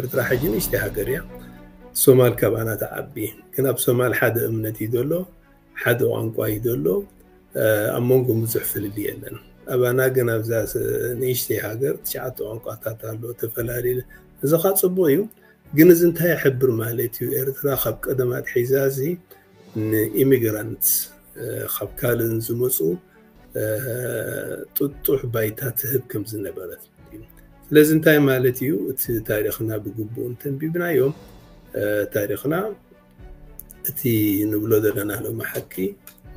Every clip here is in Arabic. ኤርትራ ሕጂ ንእሽተይ ሃገር እያ ሶማል ካብኣና ተዓቢ ግን ኣብ ሶማል ሓደ እምነት እዩ ዘሎ ሓደ ቋንቋ እዩ ዘሎ ኣብ መንጎ ብዙሕ ፍልል የለን ኣባና ግን ኣብዛ ንእሽተይ ሃገር ትሽዓተ ቋንቋታት ኣሎ ተፈላለዩ እዚ ካ ፅቡቅ እዩ ግን እዚ እንታይ ይሕብር ማለት እዩ ኤርትራ ካብ ቀደማት ሒዛ እዚ ንኢሚግራንት ካብ ካልእን ዝመፁ ጥጡሕ ባይታ ትህብ ከም ዝነበረት ስለዚ እንታይ ማለት እዩ እቲ ታሪክና ብግቡእ እንተንቢብናዮም ታሪክና እቲ ንብሎ ዘለና ሎም ሓቂ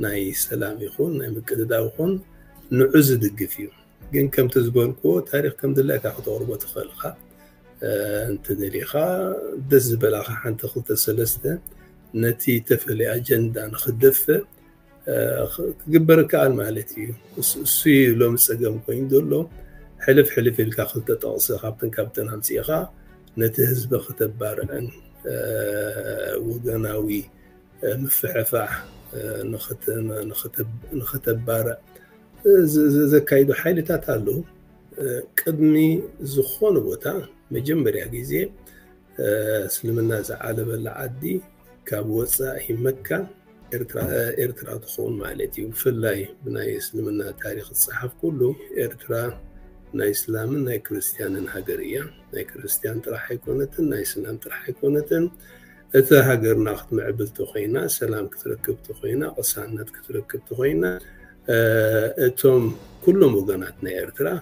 ናይ ሰላም ይኹን ናይ ምቅድዳው ይኹን ንዑ ዝድግፍ እዩ ግን ከምቲ ዝበልክዎ ታሪክ ከም ድላይካ ክተቅርቦ ትኽእልካ እንተደሊኻ ደስ ዝበላካ ሓንቲ ክልተ ሰለስተ ነቲ ተፈለየ ኣጀንዳ ንክደፍእ ክግበር ከኣል ማለት እዩ እሱ ሎሚ ፀገም ኮይኑ ዘሎ حلف حلف إلك خلت تغصي خابتن كابتن همسيخا نتهز بختبار أن آه، وقناوي آه، مفعفع آه، نختبار إذا كايدو حالي تاتالو قدمي زخون بوتا مجمبر يا قيزي سلمنا زعالب العدي كابوصا هي مكة إرترا تخون مالتي وفي الله بناي سلمنا تاريخ الصحف كله إرترا ناي اسلام ناي كريستيان هاجرية ناي كريستيان تراح يكونتن ناي اسلام تراح يكونتن اتا هاجر ناخت معبل تخينا سلام كتركب تخينا قصانات كتركب تخينا اتوم كلهم وقنات نير ترى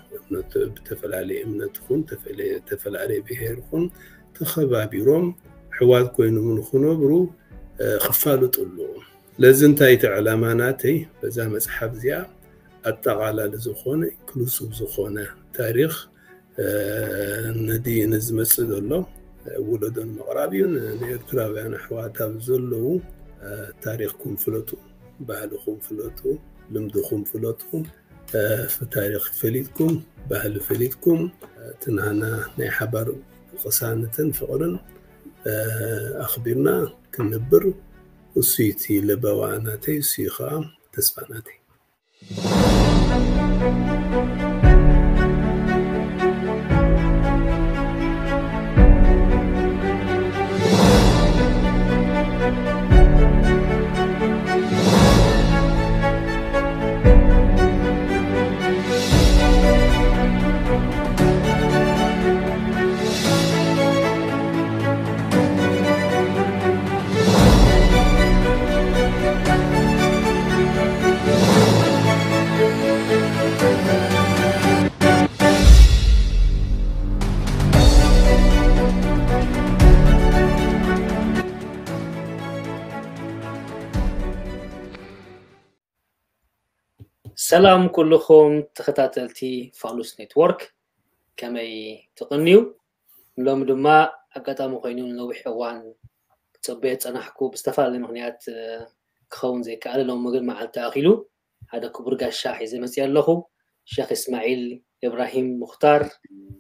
بتفل علي امنا تخون تفل, تفل علي بهير خون تخبا بيروم حوال كوينو من خونو برو خفالو طلو لازم تايت علاماناتي بزا مسحاب زياب اتاق على لزخونة كل سوق زخونة تاريخ آه، ندي نزمس دلو آه، ولد المغربي نيرترا بين حواتا بزلو آه، تاريخ كون فلوتو بعلو كون فلوتو لمدو كون فلوتو في تاريخ فليتكم بهل فليتكم تنهانا نحبر قسانة فقرا أخبرنا كنبر وسيتي لبواناتي سيخا تسبناتي you سلام كلكم تخطاتلتي فالوس نتورك كما تقنيو لوم دوما اغاتا مخينو نو حوان تصبيت انا حكو بستفال المغنيات آه، كخون زي كعلى لو مغل مع التاخيلو هذا كبر غاشا حيزي مسي الله شيخ اسماعيل ابراهيم مختار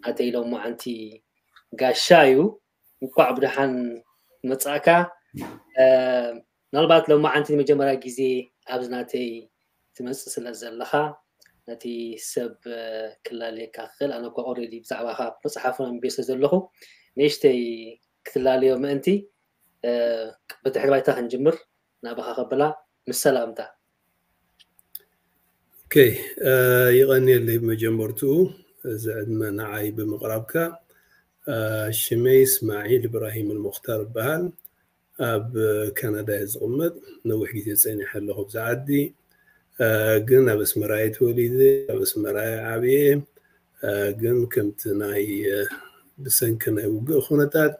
اتي لو معنتي غاشايو وقع بدحان مصاكا آه، نلبات لو معنتي مجمره غزي ابزناتي ትመፅእ ስለ ዘለካ ነቲ ሰብ ክላለየካ ክኽእል ኣነ ኳ ኦረዲ ብዛዕባካ መፅሓፍ ኣንቢሰ ዘለኹ ንእሽተይ ክትላለዮ ምእንቲ ብድሕሪ ባይታ ክንጅምር ናባካ ከብላ ምስ ሰላምታ ኦኬይ ይቐኒየለይ ብመጀመርትኡ እዚ ዕድመ ንዓይ ብምቕራብካ ሽመይ እስማዒል እብራሂም ልሙክታር ይበሃል ኣብ ካናዳ ዝቕመጥ ነዊሕ ግዜ ፀኒሐ ኣለኹ ብዛ ዓዲ قلنا بس مراية وليدي بس مراية عبيه قن كمت ناي بسن كنا يوقع خونتات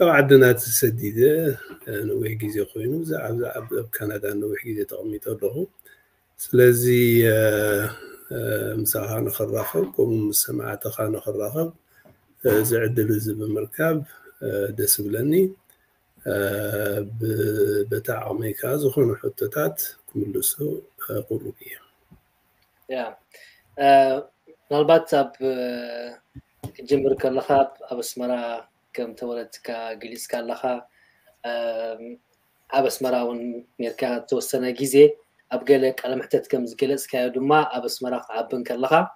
أو عدنا تسديدة نوح جيزي خوينو زعب زعب كندا نوح جيزي تقمي تدخو سلازي مساها نخرخب كم سماعتها نخرخب زعدل زب مركب دس بلني بتاع أمريكا زخون حتتات من لسو قولوبيا يا آه، نالبات اب آه، جمبر كالخا اب اسمرا كم تولد كا جليس كالخا آه، اب اسمرا ون ميركا توسنا جيزي اب جالك على محتاج كم زجلس كا دوما اب اسمرا ابن كالخا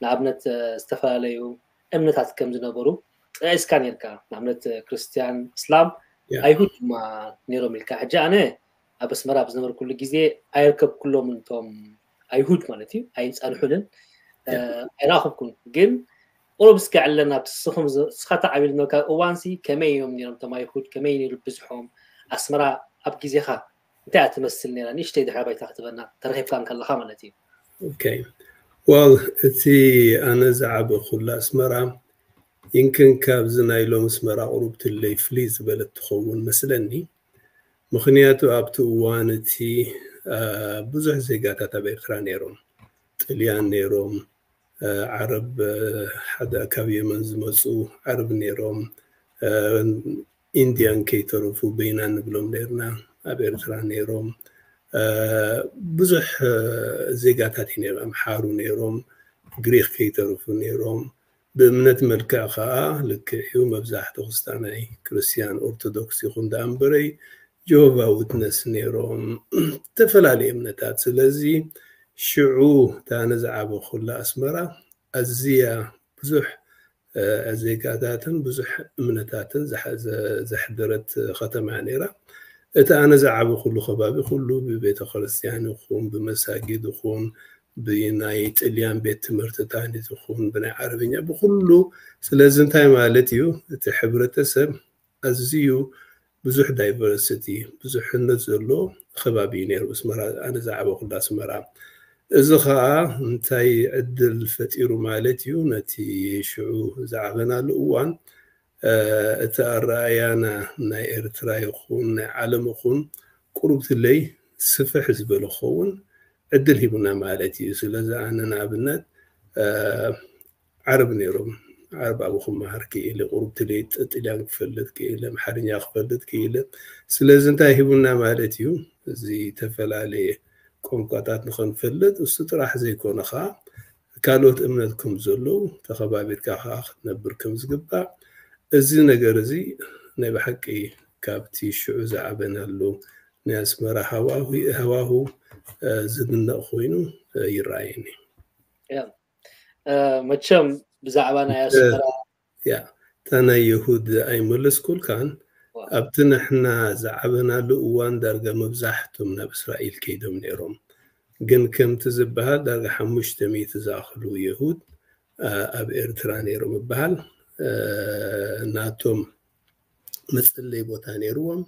نعبنت استفاليو امنتات كم زنبرو ايس كان يركا نعبنت كريستيان اسلام ايهود ما نيرو ملكا حجا انا ኣብ ኣስመራ ኣብ ዝነበርኩሉ ግዜ ኣይርከብ ኩሎም እንቶም ኣይሁድ ማለት እዩ ኣይንፀንሑንን ኣይረኣኹምኩን ግን ቁሩብ እስኪ ኣለና ብስኹም ስኻታ ዓብሉ ነካ እዋንሲ ከመይ እዮም ነሮም ቶም ኣይሁድ ከመይ ነይሩ ብዝሖም ኣስመራ ኣብ ግዜኻ እንታይ እያ ትመስል ነራ ንእሽተይ ድሕረ ባይታ ክትበና ተረኺብካ ከለካ ማለት እዩ ዋል እቲ ኣነ ዝዓበ ኩላ ኣስመራ ይንክን ካብዚ ናይ ሎም ኣስመራ ቁሩብ ትለይ ፍልይ ዝበለ እትኸውን መስለኒ مخنياتو ابتو وانتي آه، بزح زيقاتا تاب إخرا نيروم تليان نيروم آه، عرب آه، حدا كابي منزمسو عرب نيروم انديان كيتروفو بينان نبلوم نيرنا اب إخرا نيروم بزح زيقاتا تي نيروم حارو نيروم غريخ كيتروفو نيروم بمنت ملكا خا لك يوم بزاح تغستاني كريستيان أرثوذكسي خندام بري ጆባውትነስ ነይሮም ዝተፈላለየ እምነታት ስለዚ ሽዑ እታ ነዝዓበ ኩላ ኣስመራ ኣዝያ ብዙሕ ዜጋታትን ብዙሕ እምነታትን ዘሕደረት ከተማ ነይራ እቲ ኣነ ዝዓበ ኩሉ ከባቢ ኩሉ ብቤተ ክርስቲያን ይኹን ብመሳጊድ ይኹን ብናይ ጥልያን ቤት ትምህርትታን ይኹን ብናይ ዓረብኛ ብኩሉ ስለዚ እንታይ ማለት እዩ እቲ ሕብረተሰብ ኣዝዩ ብዙሕ ዳይቨርሲቲ ብዙሕነት ዘሎ ከባቢ እዩ ነይሩ ኣስመራ ኣነ ዝዓበ ኩላ ኣስመራ እዚ ከዓ እንታይ ዕድል ፈጢሩ ማለት እዩ ነቲ ሽዑ ዝዓበናሉ እዋን እቲ ኣረኣያና ናይ ኤርትራ ይኹን ናይ ዓለም ይኹን ቁሩብ ትለይ ስፍሕ ዝበለ ክኸውን ዕድል ሂቡና ማለት እዩ ስለዚ ኣነ ንኣብነት ዓረብ ነይሮም ዓረባኹም መሃር ክኢለ ቁሩብ ትሌት ጥጥልያ ክፈልጥ ክኢለ ኣምሓርኛ ክፈልጥ ክኢለ ስለዚ እንታይ ሂቡና ማለት እዩ እዚ ተፈላለየ ቋንቋታት ንክንፈልጥ እሱ ጥራሕ ዘይኮነ ከዓ ካልኦት እምነት ከም ዘለዉ ተኸባቢርካ ከዓ ክትነብር ከም ዝግባእ እዚ ነገር እዚ ናይ ብሓቂ ካብቲ ሽዑ ዝዓበናሉ ናይ ኣስመራ ሃዋሁ ዝድነቕ ኮይኑ ይረኣየኒ መቸም ብዛዕባ ናይ ኣስመራ ያ እታ ናይ ይሁድ ኣይመለስኩልካን ኣብቲ ንሕና ዝዓበናሉ እዋን ዳርጋ መብዛሕቶም ናብ እስራኤል ከይዶም ነይሮም ግን ከምቲ ዝበሃል ዳርጋ ሓሙሽተ ሚእቲ ዝኣኽሉ ይሁድ ኣብ ኤርትራ ነይሮም ይበሃል ናቶም መፀለይ ቦታ ነይርዎም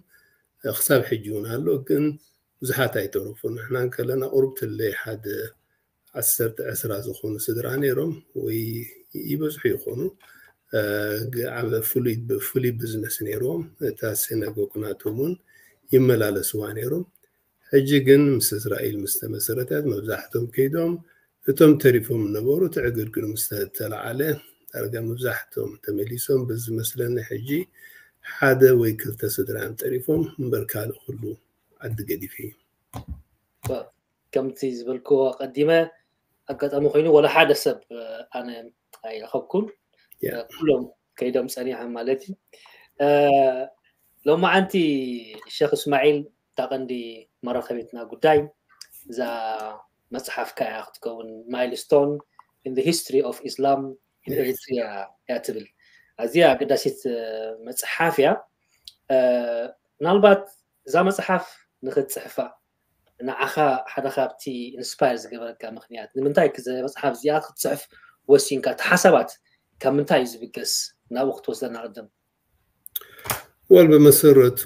ክሳብ ሕጂ እውን ኣሎ ግን ብዙሓት ኣይተረፉ ንሕና ከለና ቁርብ ትለይ ሓደ ዓሰርተ ዕስራ ዝኾኑ ስድራ ነይሮም ወይ ይበዝሑ ይኾኑ ኣብ ፍሉይ ብዝነስ ነይሮም እታ ሴናጎግ ናቶም እውን ይመላለስዋ ነይሮም ሕጂ ግን ምስ እስራኤል ምስ ተመሰረታት መብዛሕትኦም ከይዶም እቶም ተሪፎም ዝነበሩ እቲ ዕግርግር ምስ ተለዓለ ዳርጋ መብዛሕትኦም ተመሊሶም ብዝመስለኒ ሕጂ ሓደ ወይ ክልተ ስድራን ጠሪፎም እምበር ካልእ ኩሉ ዓዲ ገዲፍ እዩ ከምቲ ዝበልክዎ ቀዲመ ኣጋጣሚ ኮይኑ ወላ ሓደ ሰብ ኣነ ይረኸብኩን ኩሎም ከይዶም ፀኒሖም ማለት እዩ ሎም መዓንቲ ሸክ እስማዒል እታ ቀንዲ መራኸቢትና ጉዳይ እዛ መፅሓፍካ እያ ክትከውን ማይልስቶን ኢን ሂስትሪ ኦፍ ኢስላም ኤርትሪያ እያ ትብል ኣዝያ ኣገዳሲት መፅሓፍ እያ ምናልባት እዛ መፅሓፍ ንክትፅሕፋ ንዓኻ ሓደ ካብቲ ኢንስፓየር ዝገበረካ ምክንያት ንምንታይ መፅሓፍ እዚኣ ክትፅሕፍ ወሲንካ እቲ ሓሳባት ካብ ምንታይ እዩ ዝብገስ ናብኡ ክትወስደና ቅድም ወል ብመሰረቱ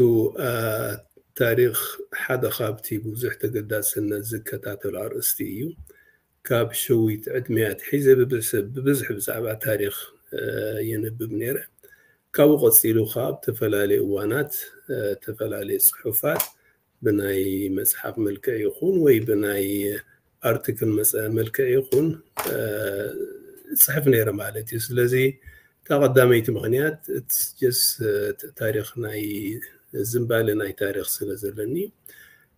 ታሪክ ሓደ ካብቲ ብዙሕ ተገዳስነት ዝከታተሉ ኣርእስቲ እዩ ካብ ሸዊት ዕድሜያት ሒዘ ብብዝሕ ብዛዕባ ታሪክ የነብብ ነይረ ካብኡ ቀፂሉ ከዓ ብተፈላለዩ እዋናት ተፈላለዩ ፅሑፋት ብናይ መፅሓፍ መልክዕ ይኹን ወይ ብናይ ኣርቲክል መልክዕ ይኹን تصحف نيرا مالتي سلازي تا قدامي تمغنيات تسجس اه، تاريخ ناي زنبال ناي تاريخ سلازلني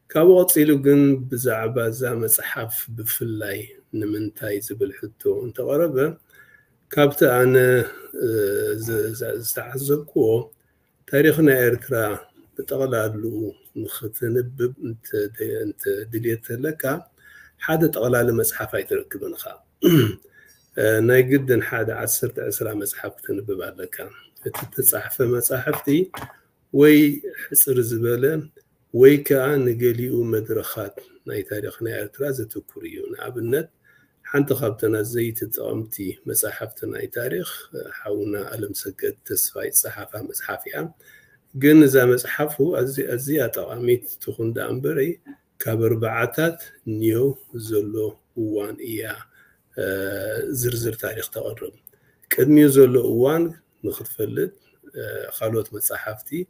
كابو قصيلو قن بزعبا زا مصحف بفلاي نمنتاي زبل حتو اه، انت غربة كابتا انا زعزكو تاريخنا ايرترا بتغلالو نختنبب انت انت دليت لك حدا تغلال مصحف هاي تركبنخا آه، ناي قدن حاد عصر تأسرع مصحف تنبب على كان تتصحف مصحفتي وي حصر زبالة وي كان نقلي مدرخات ناي تاريخنا ارتراز تكوريو نعب النت حانت خابتنا زي تتقامتي مصحفتنا اي تاريخ حاونا ألم سكت تسفاي صحافة مصحفية قلن زا مصحفو أزي أزي أتقاميت تخون دامبري كابر بعتات نيو زلو وان إياه زرزر تاريخ تقرب قدمي زول اوان نخفلت خالوت متصحفتي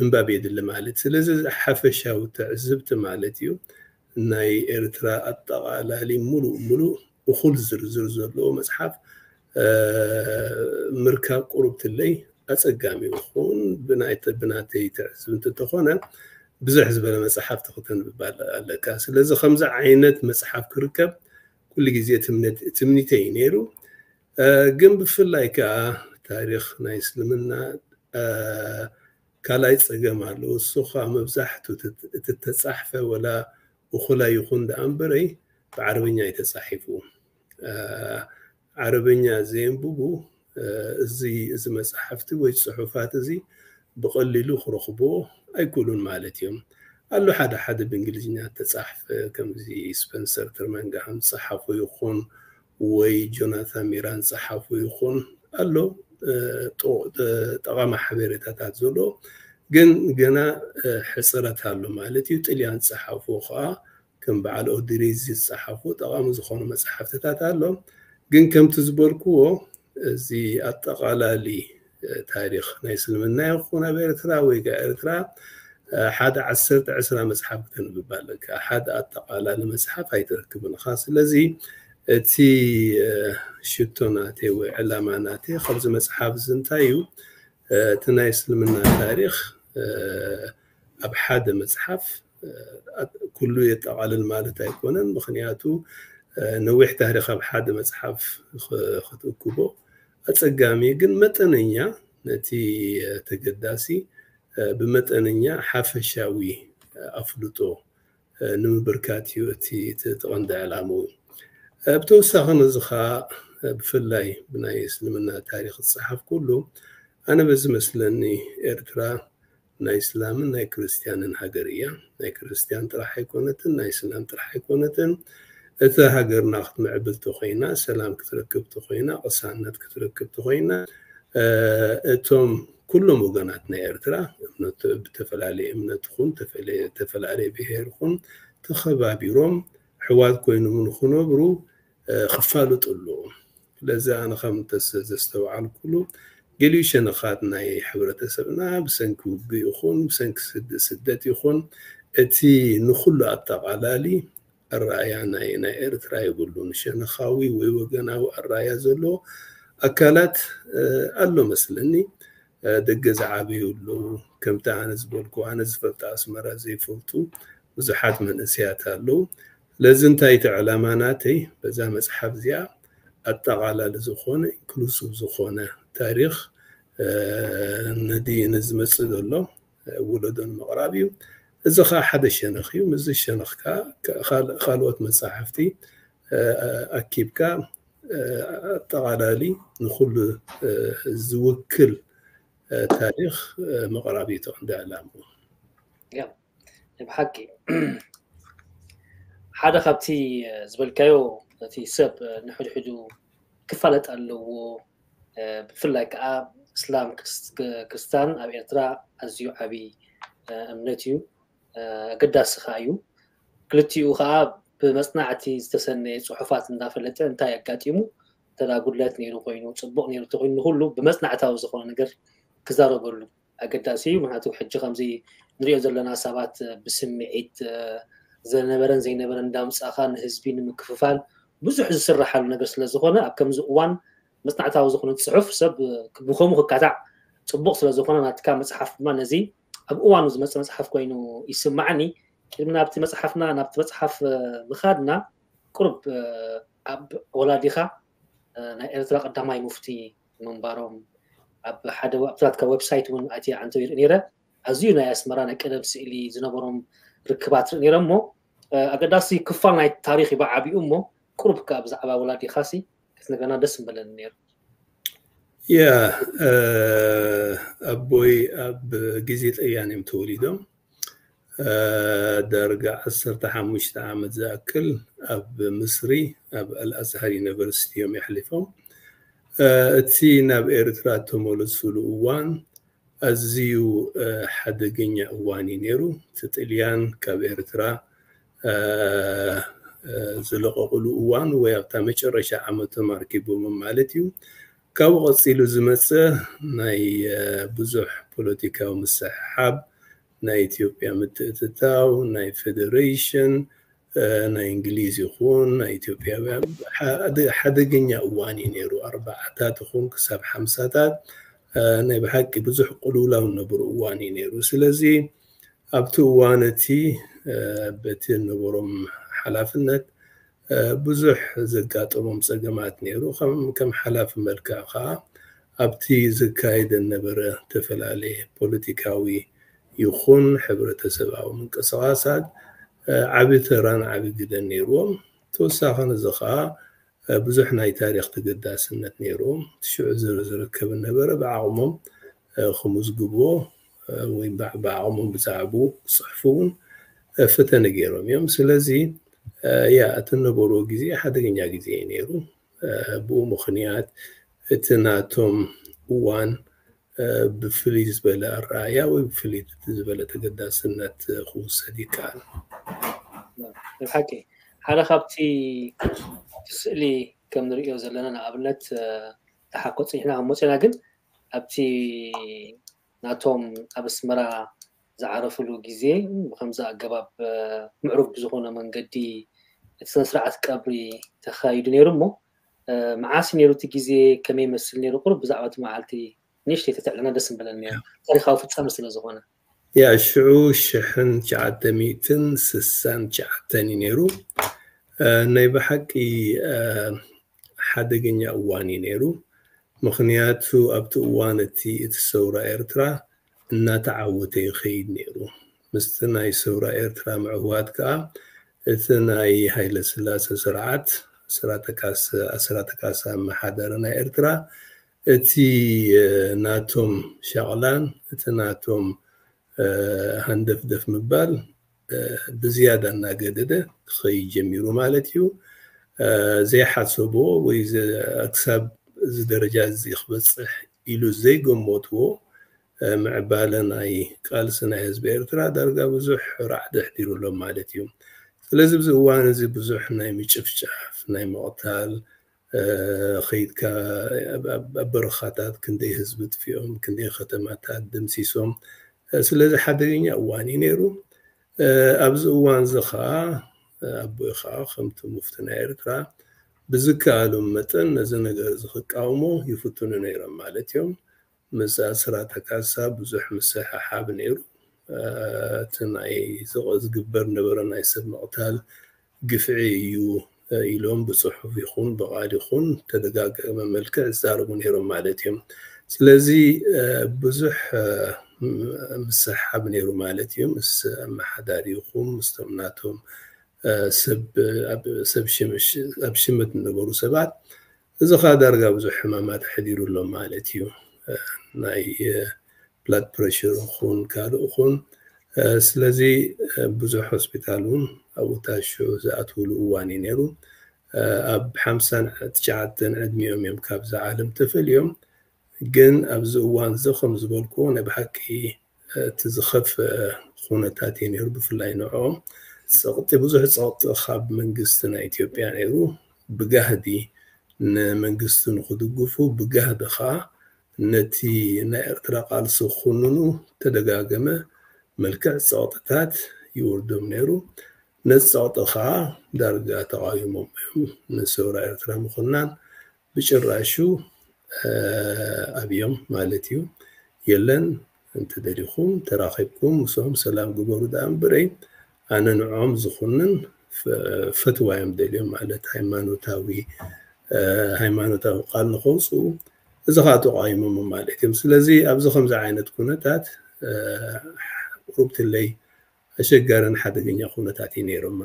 من باب يد اللي مالت سلز حفشة وتعزبت مالتيو ناي إرترا أطغى لالي ملو ملو وخل زر زر زر مركا قربت اللي أسقامي وخون بنايت بناتي تعزب انت تخونا بزحزب حزب لما صحف تخوتن ببال لك سلز خمزة عينة كركب واللي قزية تمني تينيرو آه، قم بفلاي كا تاريخ نايس لمنا آه، كالاي تسقم على السخة مبزحت تتصحفة ولا أخلا يخون دا أمبري بعربينيا يتصحفو آه، عربينيا زين بوبو زي زي مسحفتي ويتصحفات زي بقليلو خرخبو أي كلون مالتيهم قالوا حدا حدا بانجليزي تصحف كم زي سبنسر ترمانجا هم صحفو يخون وي جوناثان ميران صحفو يخون قالوا طغام حبيري تتعزولو جن جنا حصرت هالو مالتي وتليان صحفو خا كم بعد اودريزي صحفو طغام زخون مصحف تتعزولو جن كم تزبركو زي اتقالالي تاريخ نايس المنا يخونا بيرترا ويقا ارترا حد عسرت عسرة مسحاب كتن ببالك حد أتقى على المسحاب هاي تركب الخاص الذي تي آه، شتوناتي وعلاماناتي خبز مسحاب زنتايو آه، تنايس لمنا تاريخ آه، أبحاد مسحاف كله يتقال المال تايكونن مخنياتو نوح تاريخ أبحاد مسحاف خطو كوبو أتقامي قن متنين نتي تقداسي بمتأنينيا حافشاوي أفلطو نمبركاتي وتي تتغند على عمود بتوسع نزخة بفلاي بناي إسلامنا تاريخ الصحف كله أنا بس مثلني إرترا ناي إسلام ناي كريستيان هاجرية ناي كريستيان تراح يكونتن ناي إسلام تراح يكونتن إذا هاجر ناخد معبل تخينا سلام كتركب تخينا قصانة كتركب تخينا أه كلهم وجناتنا يرترا من تفل عليه من تخون تفل تفل عليه بهير خون تخبى بيروم حوال كوينو من خونو برو آه، خفالو تقولو لذا انا خم تستوعى الكلو قالوا ايش انا خاتنا اي حبرة تسبنا بسنك وبي يخون بسنك سد سدات يخون اتي نخلو اتاق على لي الرايانا اينا ارترا يقولو نشان خاوي ويوغناو الرايا زلو اكالات قالو آه، مثلني دقز عابي يقول له كم تعنز بولكو عنز فلت أسمرة زي فلتو وزحات من أسيات هالو لازم تايت علاماناتي بزا مسحب زيا التغالى لزخونة كلوس زخونة تاريخ ندي نزمس دولو ولد المغربي زخا حد الشنخي ومز الشنخ كا خالوت مسحفتي أكيبكا التغالى لي نخل زوكل آه، تاريخ آه، مقربيته عند اعلامه يلا نبي طيب، حكي حدا خبتي آه، زبل كيو تي سب نحو حدو كفلت اللو بفلك ا اسلام كريستان ابي ترى ازيو ابي امنتيو قداس خايو كلتيو خاب بمصنعتي استسني صحفات اندافلت انت يا قاتيمو تلاقولات نيرو قينو صبق نيرو تقينو كله بمصنعتها وزخونا نقر ክዛረበሉ ኣገዳሲ እዩ ምክንያቱ ሕጂ ከምዚ ንሪኦ ዘለና ሰባት ብስምዒት ዝነበረን ዘይነበረን እንዳምፃእካ ንህዝቢ ንምክፍፋል ብዙሕ ዝስራሓሉ ነገር ስለዝኮነ ኣብ ከምዚ እዋን መፅናዕታዊ ዝኮነ ፅሑፍ ሰብ ብከምኡ ክካታዕ ፅቡቅ ስለዝኮነ ናትካ መፅሓፍ ድማ ነዚ ኣብ እዋኑ ዝመፀ መፅሓፍ ኮይኑ ይስማዕኒ ቅድሚ ናብቲ መፅሓፍና ናብቲ መፅሓፍ ምካድና ቁርብ ኣብ ወላዲካ ናይ ኤርትራ ቀዳማይ ሙፍቲ ምንባሮም ኣብ ሓደ ኣብትናትካ ወብሳይት እውን ኣትያ ዓንተ ርኢ ነረ ኣዝዩ ናይ ኣስመራ ናይ ቀደም ስእሊ ዝነበሮም ርክባት ርኢ ነረ እሞ ኣገዳሲ ክፋል ናይ ታሪክ ይባ ዓብኡ እሞ ቁርብ ከ ብዛዕባ ወላዲኻሲ ክትነገርና ደስ ምበለኒ ነይሩ ያ ኣቦይ ኣብ ግዜ ጥያን እዮም ተወሊዶም ዳርጋ 15 ዓመት ዝኣክል ኣብ ምስሪ ኣብ ኣልኣዝሃር ዩኒቨርሲቲ እዮም የሕሊፎም እቲ ናብ ኤርትራ ተመለሱሉ እዋን ኣዝዩ ሓደገኛ እዋን እዩ ነይሩ እቲ ጥልያን ካብ ኤርትራ ዝለቐቕሉ እዋን ወይ ኣብታ መጨረሻ ዓመቶም ኣርኪቦም ማለት እዩ ካብኡ ቀፂሉ ዝመፀ ናይ ብዙሕ ፖለቲካዊ ምስሕሓብ ናይ ኢትዮጵያ ምትእትታው ናይ ፌደሬሽን انا آه، انجليزي خون ايثيوبيا حد جنيا واني نيرو اربع عتات خون كسب حمسات انا آه، بحق بزح قلولا ونبر واني نيرو سلازي ابتو وانتي آه، بتي نبرم حلافنت بزح زكات امم زجمات نيرو كم حلاف ملكا ابتي زكايد النبر تفلالي بوليتيكاوي يخون حبرة سبعة ومن قصواصات أه عبي ثران عبي قد نيروم توساخن زخا بزحنا تاريخ تقداس النت نيروم تشو عزر عزر كب النبرة بعقمهم خمس قبو وين بع بعقمهم بزعبو صحفون فتن جيروم يوم سلزي يا أتنبرو جزي حد جنيا جزي نيروم بو مخنيات اتناتهم وان بفليز بلا الرايا وبفليز بلا تقدس النت خوص هذه كان الحكي حالا خابتي تسألي كم نريد زلنا نقابلت آه، تحقق إحنا هم متناقن أبتي ناتوم أبس مرة زعرف له جزي وخمسة أجباب آه، معروف بزخونة من قدي تنسرعة كابري تخايد نيرمو آه، معاس نيرو تجزي كمي مثل نيرو قرب بزعوات معالتي نيش لي تتعلنا دسم بلن نيرو تاريخ خوف تسمى سنة زخونة يا Яшуу шэхэн чаатамитэн сэссэн чаатанинеру نيبحكي حدقن يأواني نيرو مخنياتو أبتو أوانتي اتسورة إرترا إنا تعوتي خيد نيرو مستناي سورة إرترا معوات كا اتناي هاي لسلاسة سرعات سراتكاس أسراتكاس محادرنا إرترا إتي آه، ناتوم شغلان إتناتوم هندفدف مبال بزيادة ناقددة خي جميرو مالتيو زي حاسبو ويز أكسب زي درجة زي خبص إلو زي قموتو مع بالنا أي قال سنة هز بيرترا درقا بزوح راح دحديرو لهم مالتيو لازم زوان زي بزوح ناي مشفشاف ناي مقتال خيد كا برخاتات كندي هزبت فيهم كندي ختماتات دمسيسهم ስለዚ ሓደገኛ እዋን እዩ ነይሩ ኣብዚ እዋን እዚ ከዓ ኣቦይ ከዓ ከምቲ ሙፍቲ ናይ ኤርትራ ብዝከኣሎም መጠን ነዚ ነገር እዚ ክቃወሞ ይፍትኑ ነይሮም ማለት እዮም ምስ ኣስራተ ካሳ ብዙሕ ምስሕሓብ ነይሩ እቲ ናይ ዝግበር ነበረ ናይ ሰብ ምቕታል ግፍዒ እዩ ኢሎም ብፅሑፍ ይኹን ብቓል ይኹን ተደጋገመ መልክዕ ዝዛረቡ ነይሮም ማለት እዮም ስለዚ ብዙሕ مسح حب نيرو مالتيو مس محداري وخوم مستمناتهم آه، سب سب شمش اب شمت نبرو سبعت اذا خا درجة بزو حمامات حديرو لهم مالتيو آه، ناي بلاد بريشر وخون كارو وخون سلازي آه، بزو هوسبيتالون او تاشو زاتو لواني نيرو اب حمسان تشعتن عدميهم يوم كاب زعالم تفل يوم جن أبزوان زخم زبالكو نبحكي تزخف خونتاتي نيرب في اللي نوعو سقط بزوح سقط خاب من قستنا إثيوبيا نيرو بجهدي من قستن خدقوفو بجهد خا نتي نأقترق على سخوننو تدقاقمة ملكة سقطتات يوردو نيرو نسقط خا درجة تغايمو نسورا إرترام خنان بشراشو ኣብዮም ማለት እዩ የለን እንተደሊኹም ተራኺብኩም ምስኦም ሰላም ግበሩ ዳ እምበረይ ኣነ ንዕኦም ዝኹንን ፈትዋ እዮም ደልዮም ማለት ሃይማኖታዊ ሃይማኖታዊ ቃል ንኸውፅኡ እዚ ከዓ ተቃይሞም ማለት እዮም ስለዚ ኣብዚ ከምዚ ዓይነት ኩነታት ቁሩብ ትለይ ኣሸጋርን ሓደገኛ ኩነታት እዩ ነይሮም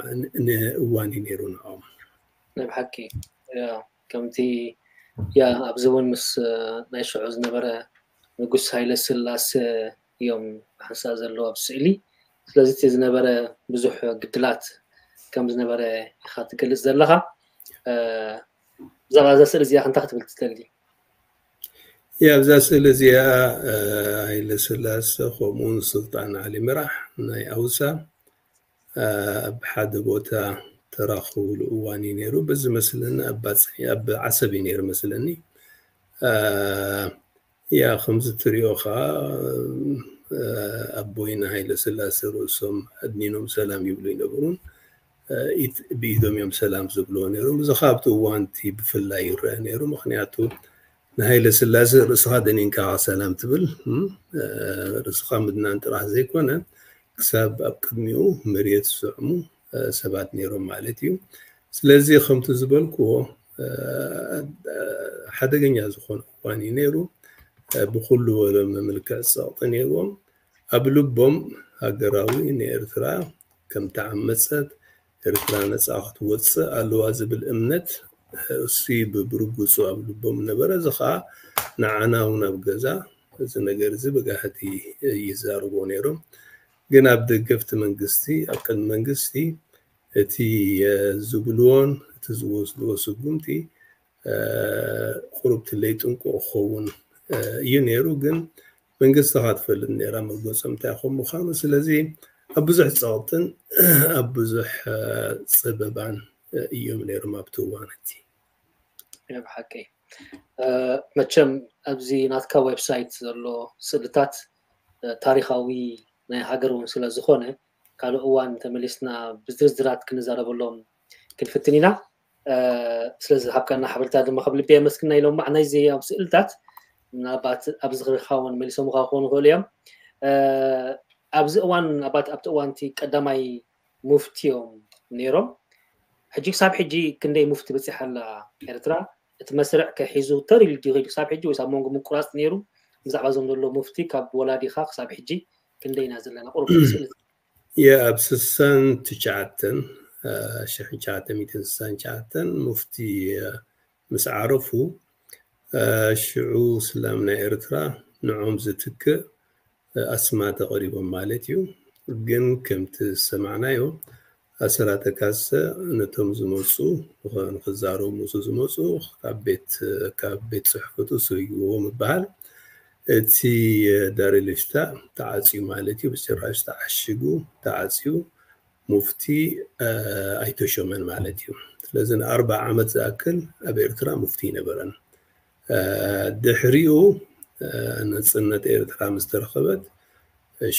እዋን እዩ ነይሩ ንዕኦም ናብ ሓቂ ከምቲ ያ ኣብ ዘበን ምስ ናይ ሽዑ ዝነበረ ንጉስ ሃይለ ስላሴ እዮም ሓንሳ ዘለዎ ኣብ ስእሊ ስለዚ እቲ ዝነበረ ብዙሕ ግድላት ከም ዝነበረ ኢካ ትገልፅ ዘለካ ብዛዕባ እዛ ስእሊ እዚኣ ክንታ ክትብል ትደሊ ያ ኣብዛ ስእሊ እዚኣ ሃይለ ስላሴ ከምኡውን ስልጣን ዓሊ ምራሕ ናይ ኣውሳ ኣብ ሓደ ቦታ ተራኽብሉ እዋን እዩ ነይሩ በዚ መስለኒ ኣብ ዓሰብ እዩ ነይሩ መስለኒ ያ ከምዚ እትሪኦ ከዓ ኣቦይና ሃይለ ስላሴ ርእሶም ኣድኒኖም ሰላም ይብሉ ይነበሩን ብኢዶም እዮም ሰላም ዝብልዎ ነይሮም እዚ ካብቲ እዋንቲ ብፍላይ ይረአ ነይሩ ምክንያቱ ንሃይለ ስላሴ ርእስኻ ደኒንካ ሰላም ትብል ርእስኻ ምድናን ጥራሕ ዘይኮነ ክሳብ ኣብ ቅድሚኡ መሬት ዝስዕሙ ሰባት ነይሮም ማለት እዩ ስለዚ ከምቲ ዝበልክዎ ሓደገኛ ዝኮነ እዋን እዩ ነይሩ ብኩሉ ወሎም ምልክዕ ፀቕጢ ነይርዎም ኣብ ልቦም ሃገራዊ ንኤርትራ ከም ተዓመፀት ኤርትራ ነፃ ክትወፅእ ኣለዋ ዝብል እምነት እሱ ብርግፁ ኣብ ልቦም ነበረ እዚ ከዓ ንዓና እውን ኣብ ገዛ እዚ ነገር እዚ ብጋህቲ ይዛርቦ ነይሮም ግን ኣብ ደገፍቲ መንግስቲ ኣብ ቀንዲ መንግስቲ እቲ ዝብልዎን እቲ ዝወስድዎ ስጉምቲ ቁሩብቲ ለይ ጥንቁቕ ክኸውን እዩ ነይሩ ግን መንግስቲ ካ ትፈልጥ ነራ መገፆ እንታይ ከም ምዃኑ ስለዚ ኣብ ብዙሕ ፀቕጥን ኣብ ብዙሕ ፀበባን እዮም ነይሮም ኣብቲ እዋን እቲ ብሓቂ መቸም ኣብዚ ናትካ ዌብሳይት ዘሎ ስእልታት ታሪካዊ ናይ ሃገር እውን ስለ ዝኾነ ካልእ እዋን ተመሊስና ብዝርዝራት ክንዛረበሎም ክንፍትን ኢና ስለዚ ሃብካና ሓበሬታ ድማ ካብ ልቤ መስክና ኢሎም ናይዚ ኣብ ስእልታት ምናልባት ኣብዚ ክርካ እውን መሊሶም ካ ክኾኑ ይኽእሉ እዮም ኣብዚ እዋን ኣባት ኣብቲ እዋንቲ ቀዳማይ ሙፍትዮም ነይሮም ሕጂ ክሳብ ሕጂ ክንደይ ሙፍቲ በፂሓላ ኤርትራ እቲ መስርዕ ከሒዙ ተር ኢሉ ድዩ ክሳብ ሕጂ ወይ ሳብ መንጎ ምቁራፅ ነይሩ ብዛዕባ እዞም ዘሎ ሙፍቲ ካብ ወላዲኻ ክሳብ ሕጂ كندينا زلنا قرب يا أبسسان السن تشعتن آه، شحن شعتن ميتن السن شعتن مفتي آه، مسعرفو آه، شعو سلامنا ارترا نعوم زتك اسما تقريبا مالتيو جن كم تسمعنا يو اسرات كاس نتوم زموسو وخزارو موسو زموسو كابيت كابيت صحفتو سويو مبال እቲ ዳሬልሽታ ተዓፅዩ ማለት እዩ ብስራሽ ተዓሽጉ ተዓፅዩ ሙፍቲ ኣይተሾመን ማለት እዩ ስለዚ ንኣርባዕ ዓመት ዝኣክል ኣብ ኤርትራ ሙፍቲ ይነበረን ድሕሪኡ ነፅነት ኤርትራ ምስ ተረኸበት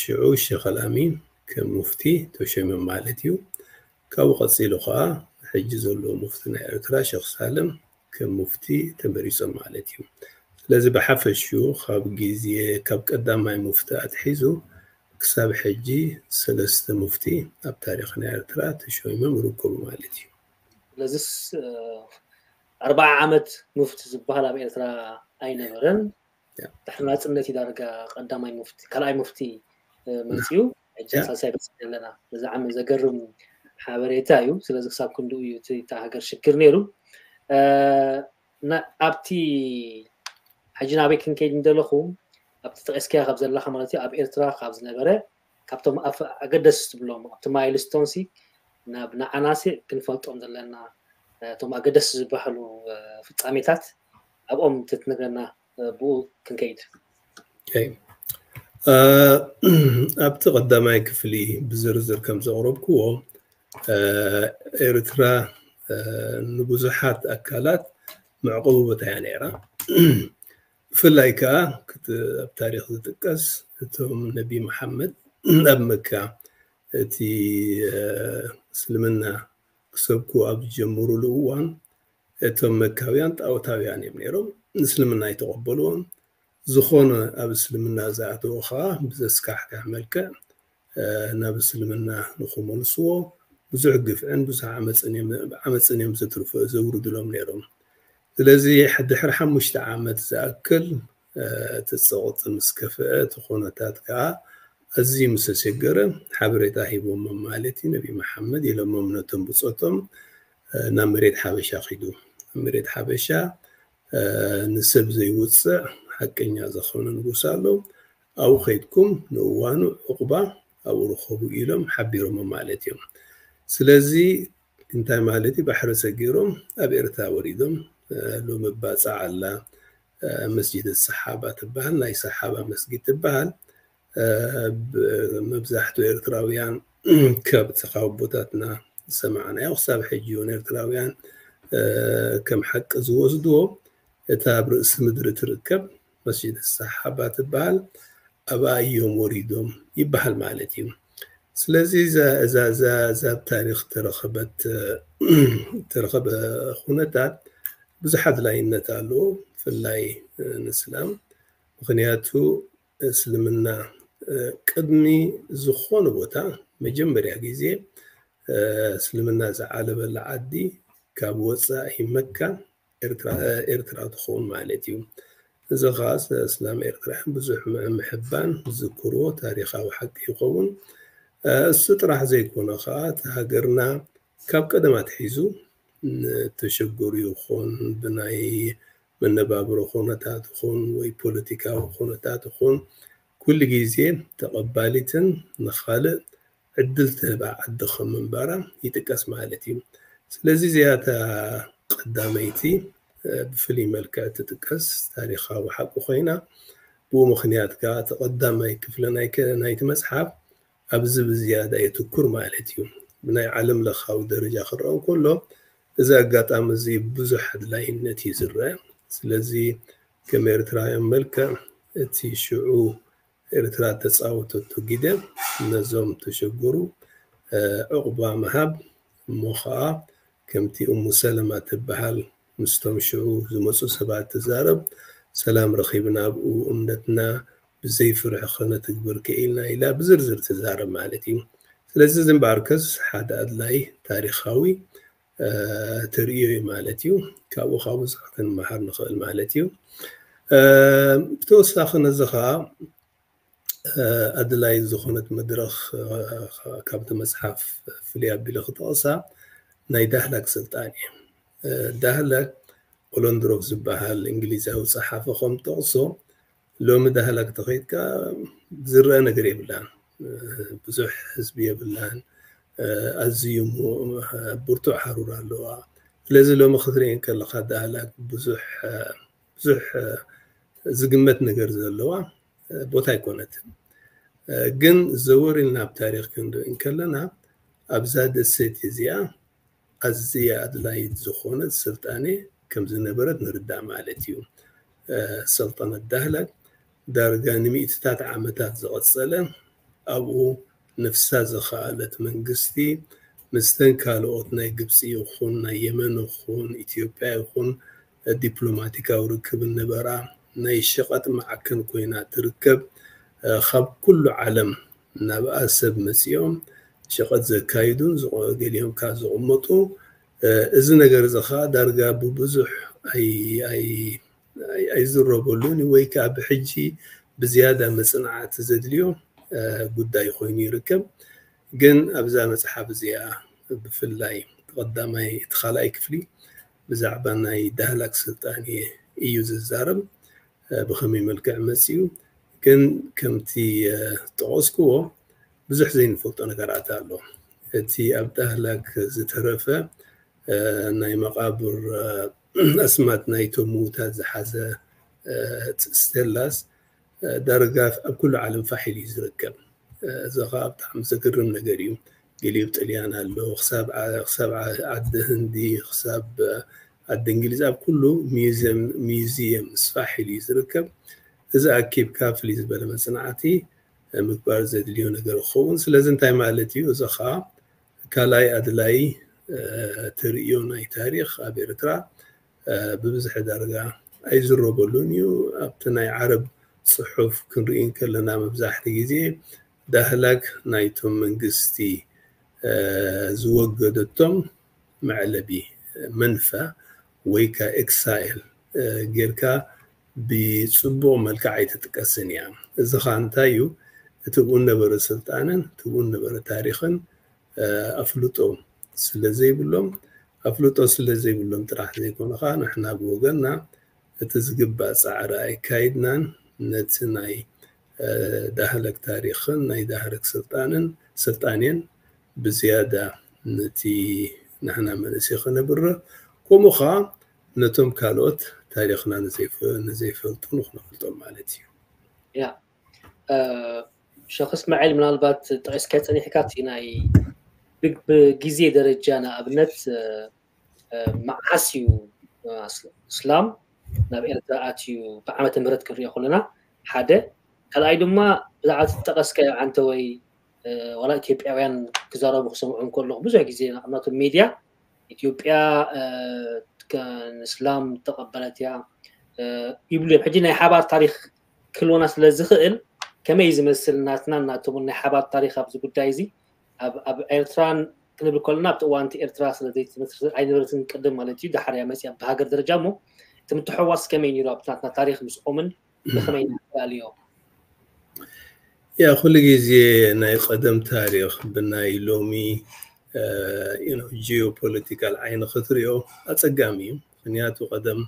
ሽዑ ሸክ ኣልኣሚን ከም ሙፍቲ ተሸይሞም ማለት እዩ ካብኡ ቀፂሉ ከዓ ሕጂ ዘሎ ሙፍቲ ናይ ኤርትራ ሸክ ሳልም ከም ሙፍቲ ተመሪፆም ማለት እዩ ስለዚ ብሓፈሽ ካብ ግዜ ካብ ቀዳማይ ሙፍቲ ኣትሒዙ ክሳብ ሕጂ ሰለስተ ምፍቲ ኣብ ታሪክና ኤርትራ ተሸምም ይርከቡ ማለት እዩ ለዚስ ኣርዓ ዓመት ምፍቲ ዝበሃል ኣብ ኤርትራ ኣይነበረን ሕና ፅነት እዩ ዳረጋ ቀዳማይ ካልኣይ ምፍቲ መፅኡ ዘለና እዚ ዓመ ዘገርም ሓበሬታ እዩ ስለዚ ክሳብ ክንኡ እዩ ታ ሃገር ሽክር ነይሩ ኣብቲ ሕጂ ናበይ ክንከይድ ንደለኹ ኣብቲ ተጠቂስከያ ካብ ዘለካ ማለት እዩ ኣብ ኤርትራ ካብ ዝነበረ ካብቶም ኣገደስ ዝብሎም ኣብቲ ማይልስቶንሲ ናብ ንዓናሲ ክንፈልጦም ዘለና እቶም ኣገደስ ዝበሃሉ ፍፃሜታት ኣብኦም እትትነግረና ብኡ ክንከይድ ኣብቲ ቀዳማይ ክፍሊ ብዝርዝር ከም ዘቕረብክዎ ኤርትራ ንብዙሓት ኣካላት መዕቆቢ ቦታ እያ ነይራ فلايكا كنت بتاريخ تقص اتهم نبي محمد اب مكة اتي آه، سلمنا سبكو اب جمرو لوان اتهم مكة ويانت او تاويان يبنيرو نسلمنا يتقبلون زخون اب سلمنا زاعت وخا بزسكاح كاملكا آه، ناب سلمنا نخو منصوو بزعقف عن بزع عمس انيم عمس انيم زترفو زورد لهم نيرو سلازي حد حرحم مشتعامة تزاكل تتصغط المسكفة تخونة تاتكا أزي مسشقر حبري تاهيب مالتي نبي محمد إلى ممنتهم بصوتهم نمريد حبشة خيدو مريد حبشة نسب زي وطسع حق إنيا زخونا نقصالو أو خيدكم نوانو عقبة أو رخوبو إلهم حبيرو مالتي سلازي انتا مالتي بحر سجيرو أبي إرتا وريدهم لوم باتع على مسجد السحابة تبهل ناي سحابة مسجد تبهل مبزحت ويرتراويان كاب تقاو بوتاتنا سمعنا او ساب حجيون ويرتراويان كم حق زوزدو تاب رئيس مدر تركب مسجد السحابة تبهل أبا يوم وريدهم يبهل مالتهم سلازي زا زا زا زا تاريخ ترخبت ترخب خونتات ብዙሓት ላይነት ኣለው ብፍላይ ንእስላም ምክንያቱ እስልምና ቅድሚ ዝኾነ ቦታ መጀመርያ ግዜ እስልምና ዝዓለበላ ዓዲ ካብ ወፃኢ መካ ኤርትራ ትኸውን ማለት እዩ እዚ ከዓ ስለ እስላም ኤርትራ ብዙሕ ምሕባን ዝክርዎ ታሪካዊ ሓቂ ይኸውን እሱ ጥራሕ ዘይኮነ ከዓ እቲ ሃገርና ካብ ቀደማት ሒዙ ተሸገሩ ይኹን ብናይ መነባብሮ ኩነታት ይኹን ወይ ፖለቲካዊ ኩነታት ይኹን ኩሉ ግዜ ተቐባሊትን ንካልእ ዕድል ትህባ ዓዲ ከም ምንባራ ይጥቀስ ማለት እዩ ስለዚ እዚኣታ ቀዳመይቲ ብፍሉይ መልክዕ ትጥቀስ ታሪካዊ ሓቂ ኮይና ብኡ ምክንያት ከዓ ተቐዳማይ ክፍሊ ናይቲ መፅሓፍ ኣብዚ ብዝያዳ የትኩር ማለት እዩ ብናይ ዓለም ለካዊ ደረጃ ክረአ ከሎ እዚ ኣጋጣሚ እዚ ብዙሕ ኣድላይነት እዩ ዝረአ ስለዚ ከም ኤርትራውያን መልክዕ እቲ ሽዑ ኤርትራ ተፃወተቶ ግደ ነዞም ተሸገሩ ዕቑባ ምሃብ እሞ ከዓ ከምቲ እሙ ሰለማ ትበሃል ምስቶም ሽዑ ዝመፁ ሰባት ትዛረብ ሰላም ረኺብና ኣብኡ እምነትና ብዘይፍርሒ ክነትግብር ክኢልና ኢላ ብዝርዝር ትዛረብ ማለት እዩ ስለዚ ዝምበኣርከስ ሓደ ኣድላይ ታሪኻዊ ترئዮ ማለት እዩ ካብኡ ካብኡ ክንመሓር ንኽእል ማለት እዩ ብተወሳኺ ነዚ ከዓ ኣድላይ ዝኾነት መድረኽ ካብቲ መፅሓፍ ፍልይ ኣቢሉ ክጠቕሳ ናይ ዳህላክ ስልጣን እዩ ዳህላክ ኦሎንድሮፍ ዝበሃል እንግሊዛዊ ፀሓፈ ከም ጠቕሶ ሎሚ ዳህላክ ተኸይድካ ዝረአ ነገር የብላን ብዙሕ ህዝቢ የብላን ኣዝዩ ብርቱዕ ሃሩር ኣለዋ ስለዚ ሎሚ ክትሪእን ከለካ ዳህላ ብዙሕ ብዙሕ ዝግመት ነገር ዘለዋ ቦታ ኣይኮነትን ግን ዘወሪልና ኣብ ታሪክ ክንሪእን ከለና ኣብዛ ደሴት እዚኣ ኣዝያ ኣድላይት ዝኾነት ስልጣኔ ከም ዝነበረት ንርዳእ ማለት እዩ ሰልጠነት ዳህላክ ዳርጋ ንሚእትታት ዓመታት ዝቐፀለ ኣብኡ نفسا زخالت من قستي مستن كالوطنا قبسي وخون نا يمن وخون اثيوبيا وخون ديبلوماتيكا وركب النبرا ناي شقت معكن كوينا تركب خب كل عالم نبقى سب مسيوم شقت زكايدون زغاليهم كازغمتو إذن نجر زخا درجة ببزح أي أي أي زر ربولوني ويكا بحجي بزيادة مصنعات زد جدا يخوين يركب جن أبزا مسحاب زيا في اللاي تقدم أي إدخال أي كفلي بزعبنا أي دهلك سلطانية إيوز الزارم بخمي ملك عمسيو كن كمتي تعوسكو بزح زين فوت أنا قرأت له تي أبده لك زترفة ناي مقابر أسمات نايتو موتا زحزة تستلس أه درجات كل عالم فحل يزركب زغاب تعم زكرم نجاريو قليب تليانا اللي هو خساب خساب عد هندي خساب عد انجليزي كله ميزم ميزيم فحل يزركب اذا اكيب كافل يزبل مصنعتي مكبر زيد ليو نجار خون سلازن تايم مالتي وزخا كالاي ادلاي تريون اي تاريخ ابي رترا ببزح درجه اي زروبولونيو ابتناي عرب ፅሑፍ ክንርኢ ከለና መብዛሕትኡ ግዜ ዳህላክ ናይቶም መንግስቲ ዝወገደቶም መዕለቢ መንፈ ወይ ከዓ ኤክሳኤል ጌርካ ብፅቡቅ መልክዕ ኣይትጥቀስን እያ እዚ ከዓ እንታይ እዩ እቲ ብኡ ነበረ ስልጣንን እቲ ብኡ ነበረ ታሪክን ኣፍልጦ ስለዘይብሎም ኣፍልጦ ስለዘይብሎም ጥራሕ ዘይኮኑ ከዓ ንሕና ብወገንና እቲ ዝግባእ ፃዕሪ ኣይካይድናን نت آه، ناي دهلك تاريخ ناي دهلك سلطان سلطانين بزيادة نتي نحنا من سيخ نبرة كم خا نتم كالوت تاريخنا نزيف نزيف الطنخ نفلطن مالتي يا yeah. آه، uh, شخص معلم نالبات تعيس كات أنا حكاتي ناي بجيزي درجانا أبنت uh, آه، uh, مع حسيو اسلام ናብ ኤርትራ ኣትዩ ብዓመተ ምህረት ክንሪኦ ከለና ሓደ ካልኣይ ድማ ብዛዕባ ዝጠቀስካዮ ዓንተ ወይ ዋላ ኢትዮጵያውያን ክዛረቡ ክሰምዑ ከለኹ ብዙሕ ግዜ ናብቲ ሚድያ ኢትዮጵያ እስላም ተቐበለት እያ ይብሉ እዮም ሕጂ ናይ ሓባር ታሪክ ክህልወና ስለ ዝኽእል ከመይ ዝመስል ናትና እናቶምን ናይ ሓባር ታሪክ ኣብዚ ጉዳይ እዚ ኣብ ኤርትራን ክንብል ከለና ኣብቲ እዋንቲ ኤርትራ ስለዘይትመስርት ኣይነበረትን ቅድም ማለት እዩ ዳሓርያ መፅያ ብሃገር ደረጃ እሞ تم تحواس كمين يلعب تاعتنا تاريخ مش أمن بخمين اليوم يا أخو اللي جزي أنا قدم تاريخ بنا يلومي يو نو جيو بوليتيكال عين خطريو أتقامي فنياتو قدم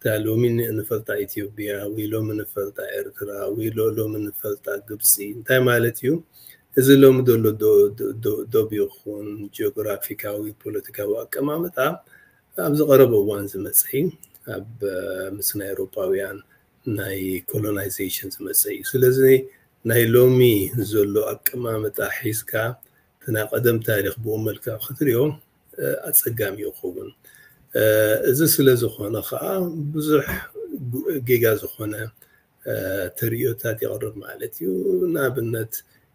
تالو من نفلتا إثيوبيا ويلو من نفلتا إرترا ويلو لو من نفلتا قبسي انتاي مالتيو إذا لو مدولو دو دو دو بيوخون جيوغرافيكا وي بوليتيكا وأكما متا أبزو غربو وان زمسحي ኣብ ምስ ናይ ኤሮፓውያን ናይ ኮሎናይዜሽን ዝመፀ እዩ ስለዚ ናይ ሎሚ ዘሎ ኣቀማምጣ ሒዝካ እቲ ናይ ቀደም ታሪክ ብኡ መልክዕ ክትሪኦ ኣፀጋሚ ይኸውን እዚ ስለ ዝኾነ ከዓ ብዙሕ ጌጋ ዝኾነ ትርኢዮታት የቕርብ ማለት እዩ ንኣብነት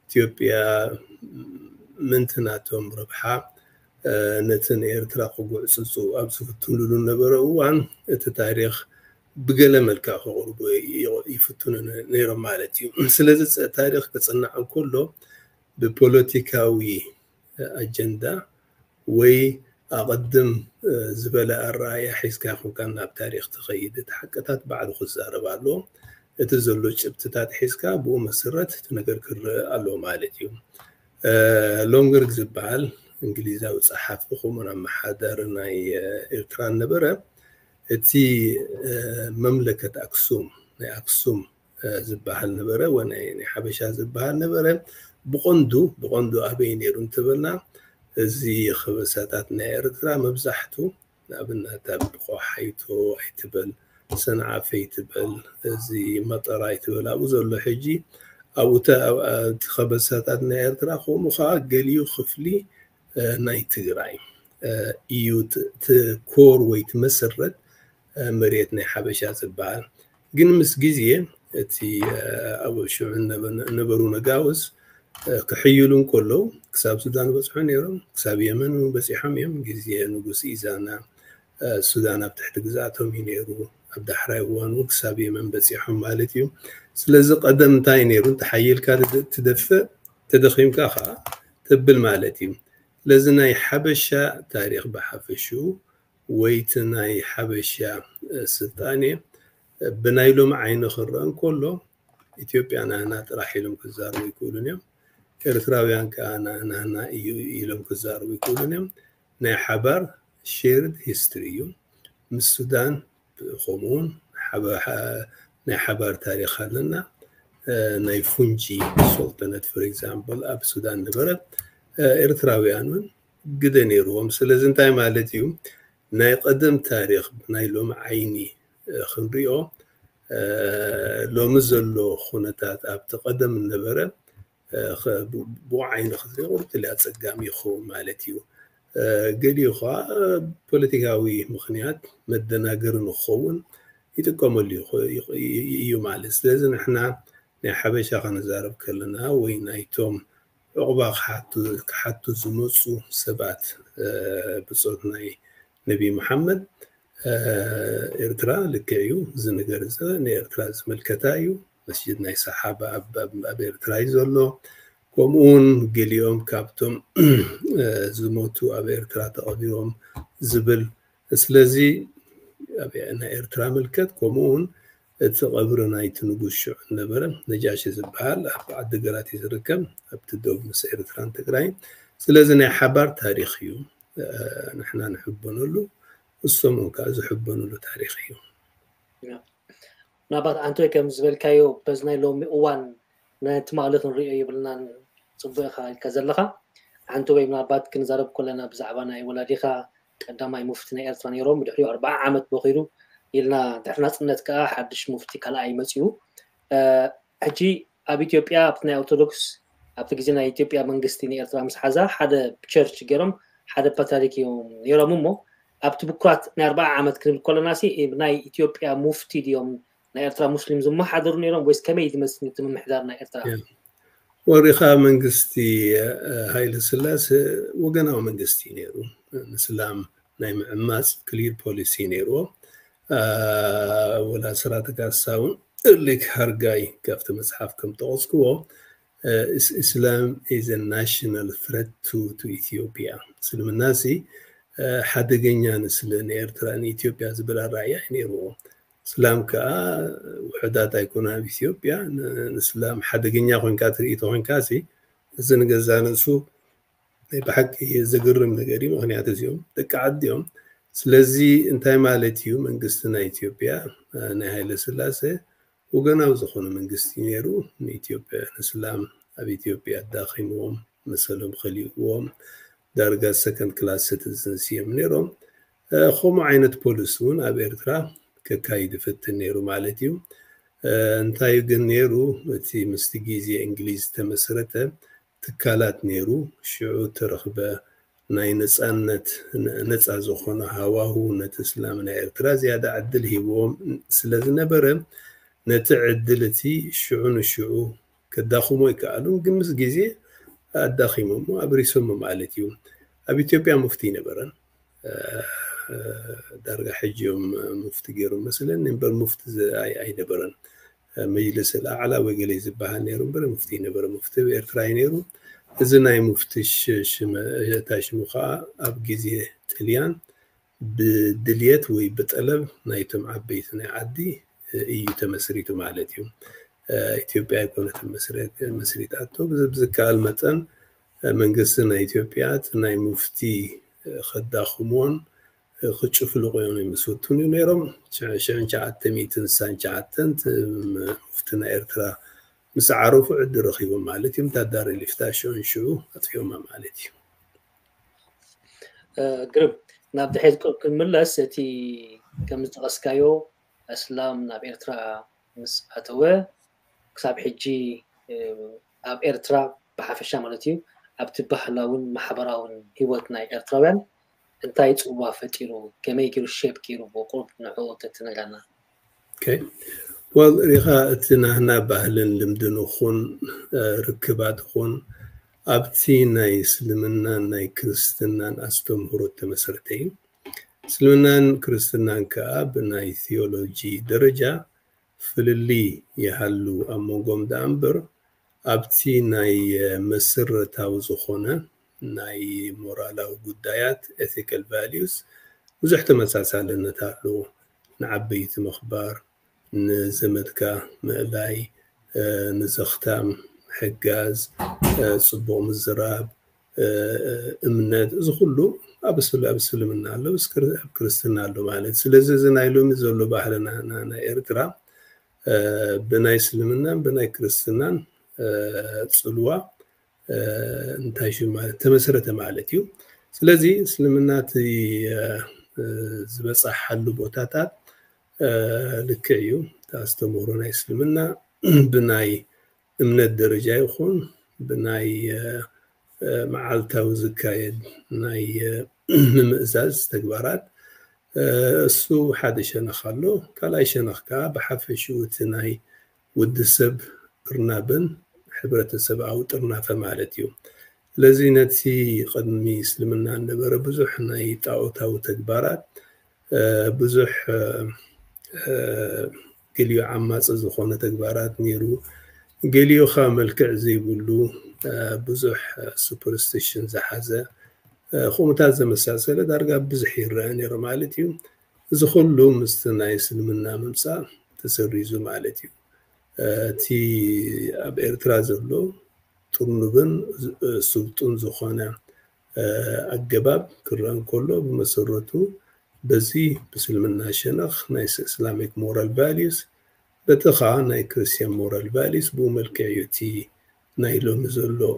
ኢትዮጵያ ምንቲ ናቶም ርብሓ ነትን ኤርትራ ክጉዕ ስፁ ኣብ ዝፍትንሉ ነበረ እዋን እቲ ታሪክ ብገለ መልክዕ ክቕርቡ ይፍትኑ ነይሮም ማለት እዩ ስለዚ ታሪክ ክፅናዕ እንከሎ ብፖለቲካዊ ኣጀንዳ ወይ ኣቐድም ዝበለ ኣረኣያ ሒዝካ ኮንካ ናብ ታሪክ ትኸይድ እቲ ሓቅታት ባዕሉ ክዛረብ ኣሎ እቲ ዘሎ ጭብትታት ሒዝካ ብኡ መሰረት እቲ ነገር ክርአ ኣሎ ማለት እዩ ሎንግርግ ዝበሃል انگلیزاوی سەحافق خۆمان ئەم حادارنای ئێکران نەبەرە چی مەملەکەت ئەکسوم اكسوم زبحل اكسوم وەنەێنێ حەبەشا زبحال نەبەرە بقند و بقند و ئەبێ نێرون تبنا زی خەبەساتات نێرترا مەبزەحت و نابنا تا بخۆ حیت و ئەیتبل سنعا فيتبل زي مطر ئەیتبل ئەوزۆر لە حەجی ئەو تا خەبەساتات نێرترا خۆ مخا گەلی و خفلی ናይ ትግራይ እዩ እቲ ኮር ወይ ትመስረት መሬት ናይ ሓበሻ ዝበሃል ግን ምስ ግዜ እቲ ኣብ ሽዑ ነበሩ ነጋውስ ክሕይሉ እንከለዉ ክሳብ ሱዳን በፅሑ ነይሮም ክሳብ የመን በፂሖም እዮም ግዜ ንጉስ ኢዛና ሱዳን ኣብ ትሕቲ ግዛኣቶም እዩ ነይሩ ኣብ ዳሕራይ እዋን እውን ክሳብ የመን በፂሖም ማለት እዩ ስለዚ ቀደም እንታይ ነይሩ ተሓይልካ ትደፍእ ተደኺምካ ከዓ ትብል ማለት እዩ لازم اي حبشة تاريخ بحفشو ويتنا اي حبشة آه، ستاني آه، بنايلوم عين خران كله اثيوبيا انا هنا راح يلوم كزار ويقولون يوم ارتراويا انا هنا هنا يلوم كزار ويقولون يوم ناي حبر شيرد هيستريو من السودان خمون حبا ناي حبر تاريخ لنا آه، ناي فونجي سلطنة فور اكزامبل اب سودان نبرت ኤርትራውያንን ግደ ነይርዎም ስለዚ እንታይ ማለት እዩ ናይ ቀደም ታሪክ ብናይ ሎሚ ዓይኒ ክንሪኦ ሎሚ ዘሎ ኩነታት ኣብቲ ቀደም ነበረ ብኡ ዓይኒ ክትሪኦ ቁርጥል ኣፀጋሚ ይኸውን ማለት እዩ ገሊኡ ከዓ ፖለቲካዊ ምክንያት መደናገሪ ንክኸውን ይጥቀመሉ እዩ ማለት ስለዚ ንሕና ናይ ሓበሻ ክንዛረብ ከለና ወይ ናይቶም عقباق حاتو حاتو زمصو سبات آه، بصوتنا نبي محمد آه، إرترا لكيو زنجر زن إرترا زملكتايو مسجد ناي صحابة أب أب إرترا يزولو كمون قليوم كابتم آه، زموتو أب إرترا تقبيوم زبل اسلزي أبي أنا إرترا ملكت كمون እቲ ቀብሪ ናይቲ ንጉስ ሽዑ ዝነበረ ነጃሽ ዝበሃል ኣብ ዓዲግራት እዩ ዝርከብ ኣብቲ ደቡብ ምስ ኤርትራን ትግራይን ስለዚ ናይ ሓባር ታሪክ እዩ ንሕና ንሕበነሉ እሶም ከዓ ዝሕበንሉ ታሪክ እዩ ምናልባት ኣንቶይ ከም ዝበልካዮ በዚ ናይ ሎሚ እዋን ነቲ ማለት ንሪኦ የብልናን ፅቡቅ ኢካ ኢልካ ዘለካ ዓንቶበይ ምናልባት ክንዛረብ ከለና ብዛዕባ ናይ ወላዲኻ ቀዳማይ ሙፍቲ ናይ ኤርትራ ነይሮም ብድሕሪኡ ኣርባዓ ዓመት በኺሩ ኢልና ድሕፍና ፅነት ከዓ ሓዱሽ ሙፍቲ ካልኣይ ይመፅኡ ሕጂ ኣብ ኢትዮጵያ ኣብቲ ናይ ኦርቶዶክስ ኣብቲ ግዜ ናይ ኢዮጵያ መንግስቲ ንኤርትራ ምስ ሓዛ ሓደ ቸርች ገይሮም ሓደ ፓታሪክእዮም ነይሮም እሞ ኣብቲ ብኩራት ናይ ኣርዓ ዓመት ክንብል ኮለና ሲ ብናይ ኢትዮጵያ ሙፍቲ ድዮም ናይ ኤርትራ ሙስሊም ዝመሓደሩ ነሮም ወይስ ከመይ ዝመስኒቲ ምምሕዳር ናይ ኤርትራ ወሪኢካ መንግስቲ ሃይሉ ስላስ ወገናዊ መንግስቲዩ ይሩ ምስላም ናይ ምዕማፅ ክሊር ፖሊሲ ነይርዎ ወላስራተ ካሳውን እልክ ሃርጋይ ካብቲ መፅሓፍ ከም ጠቐስክዎ እስላም ኢዝ ናሽናል ፍረት ቱ ኢትዮጵያ እስልምና ሲ ሓደገኛ ንስሊ ንኤርትራ ንኢትዮጵያ ዝብል ኣረኣያ ነይርዎ እስላም ከዓ ውሕዳት ኣይኮነ ኣብ ኢትዮጵያ ንእስላም ሓደገኛ ኮንካ ትርኢቶ ኮንካ ሲ እዚ ንገዛ ንእሱ ናይ ብሓቂ ዘግርም ነገር እዩ ምክንያት እዚኦም ደቂ ዓዲኦም ስለዚ እንታይ ማለት እዩ መንግስቲ ናይ ኢትዮጵያ ናይ ሃይለ ስላሴ ወገናዊ ዝኮነ መንግስቲ ነይሩ ንኢትዮጵያ ንስላም ኣብ ኢትዮጵያ ዳኺምዎም መሰሎም ክሊይዎም ዳርጋ ሰኮንድ ክላስት ዝንስየም ነሮም ከምኡ ዓይነት ፖሊስ እውን ኣብ ኤርትራ ከካይድ ይፍትን ነይሩ ማለት እዩ እንታ ግን ነይሩ እቲ ምስሊ ግዜ እንግሊዝ ዝተመሰረተ ትካላት ነይሩ ሽዑ ተረክበ ناي نصانت نصا زخونا هوا هو نت اسلام ناي ارترا زيادة عدل هيوم سلاز نبر نت عدلتي شعون شعو كداخومو يكالون قمس جيزي الداخيمو مو ابريسومو مالتي ابي اثيوبيا مفتي نبر درجة حجيهم مفتقيرون مثلا نبر مفتز اي اي نبرن مجلس الاعلى وقليز بها نيرون بر مفتي نبر مفتي ارترا نيرون زناي مفتش شما تاش مخا اب جزي تليان بدليت وي بطلب نايتم عبيت ناي عدي እዩ ተመስሪቱ ማለት እዩ ኢትዮጵያ ኮነት መስሪት ኣቶ ብዝከኣል መጠን መንግስቲ ናይ ኢትዮጵያ እቲ ናይ ሙፍቲ ከዳኽምዎን ክጭፍልቑ እዮም ምስ ውትን እዩ ነይሮም 999 ሙፍቲ ናይ ኤርትራ مس عروف عد رخيب مالتي متى دار الافتاء شلون شو اطفيو ما مالتي أه، قرب ناب نعم، دحيت كل ملاس تي كم تغسكايو اسلام ناب نعم، ارترا مس اتوا كساب حجي أه، اب ارترا بحفشة مالتي اب تبح لاون محبرا ون هيوت ناي ارترا وين انتاي تصوبا فتيرو كمي كيرو شيب كيرو بوقوب نعوض تتنغانا اوكي okay. ወሪኻ እቲ ናህና ባህልን ልምድን ኹን ርክባት ኹን ኣብቲ ናይ እስልምናን ናይ ክርስትናን ኣስተምህሮ ተመሰረተ እዩ እስልምናን ክርስትናን ከዓ ብናይ ቴዎሎጂ ደረጃ ፍልልይ ይሃሉ ኣብ መንጎም ዳ እምበር ኣብቲ ናይ መሰረታዊ ዝኾነ ናይ ሞራላዊ ጉዳያት ኤቲካል ቫልዩስ ብዙሕ ተመሳሳልነት ኣለዎ ንዓበይቲ ምኽባር ንዘመድካ ምእላይ ንዘኽታም ሕጋዝ ፅቡቅ ምዝራብ እምነት እዚ ኩሉ ኣብ እስልምና ኣሎ ኣብ ክርስትና ኣሎ ማለት እዩ ስለዚ እዚ ናይ ሎሚ ዘሎ ባህልና ናይ ኤርትራ ብናይ እስልምናን ብናይ ክርስትናን ፅልዋ እንታይ ሽ ተመሰረተ ማለት እዩ ስለዚ እስልምና እቲ ዝበፃሓሉ ቦታታት ልክ እዩ ኣስተምህሮና እስልምና ብናይ እምነት ደረጃ ይኹን ብናይ መዓልታዊ ዝካየድ ናይ ምምእዛዝ ተግባራት እሱ ሓደ ሸነኽ ኣሎ ካልኣይ ሸነኽ ከዓ ብሓፈሽኡ እቲ ናይ ወዲ ሰብ ጥርናብን ሕብረተሰብኣዊ ጥርናፈ ማለት እዩ ስለዚ ነቲ ቅድሚ እስልምና እነበረ ብዙሕ ናይ ጣዖታዊ ተግባራት ብዙሕ ገሊኡ ዓማፂ ዝኾነ ተግባራት ነይሩ ገሊኡ ኸ መልክዕ ዘይብሉ ብዙሕ ሱፐርስቲሽን ዝሓዘ ከምኡታት ዘመሳሰለ ዳርጋ ብዙሕ ይረአ ነይሩ ማለት እዩ እዚ ኩሉ ምስቲ ናይ እስልምና ምምፃእ ተሰሪዙ ማለት እዩ እቲ ኣብ ኤርትራ ዘሎ ጥርኑብን ስብጡን ዝኾነ ኣገባብ ክረአ እንከሎ ብመሰረቱ بەزی بسلمن ناشنەخ نای ئسلامیک مۆرەل بالیس لە تەخا نای کرسیە مۆرەل بالیس بوو ملکەتی نایلۆ مزۆلۆ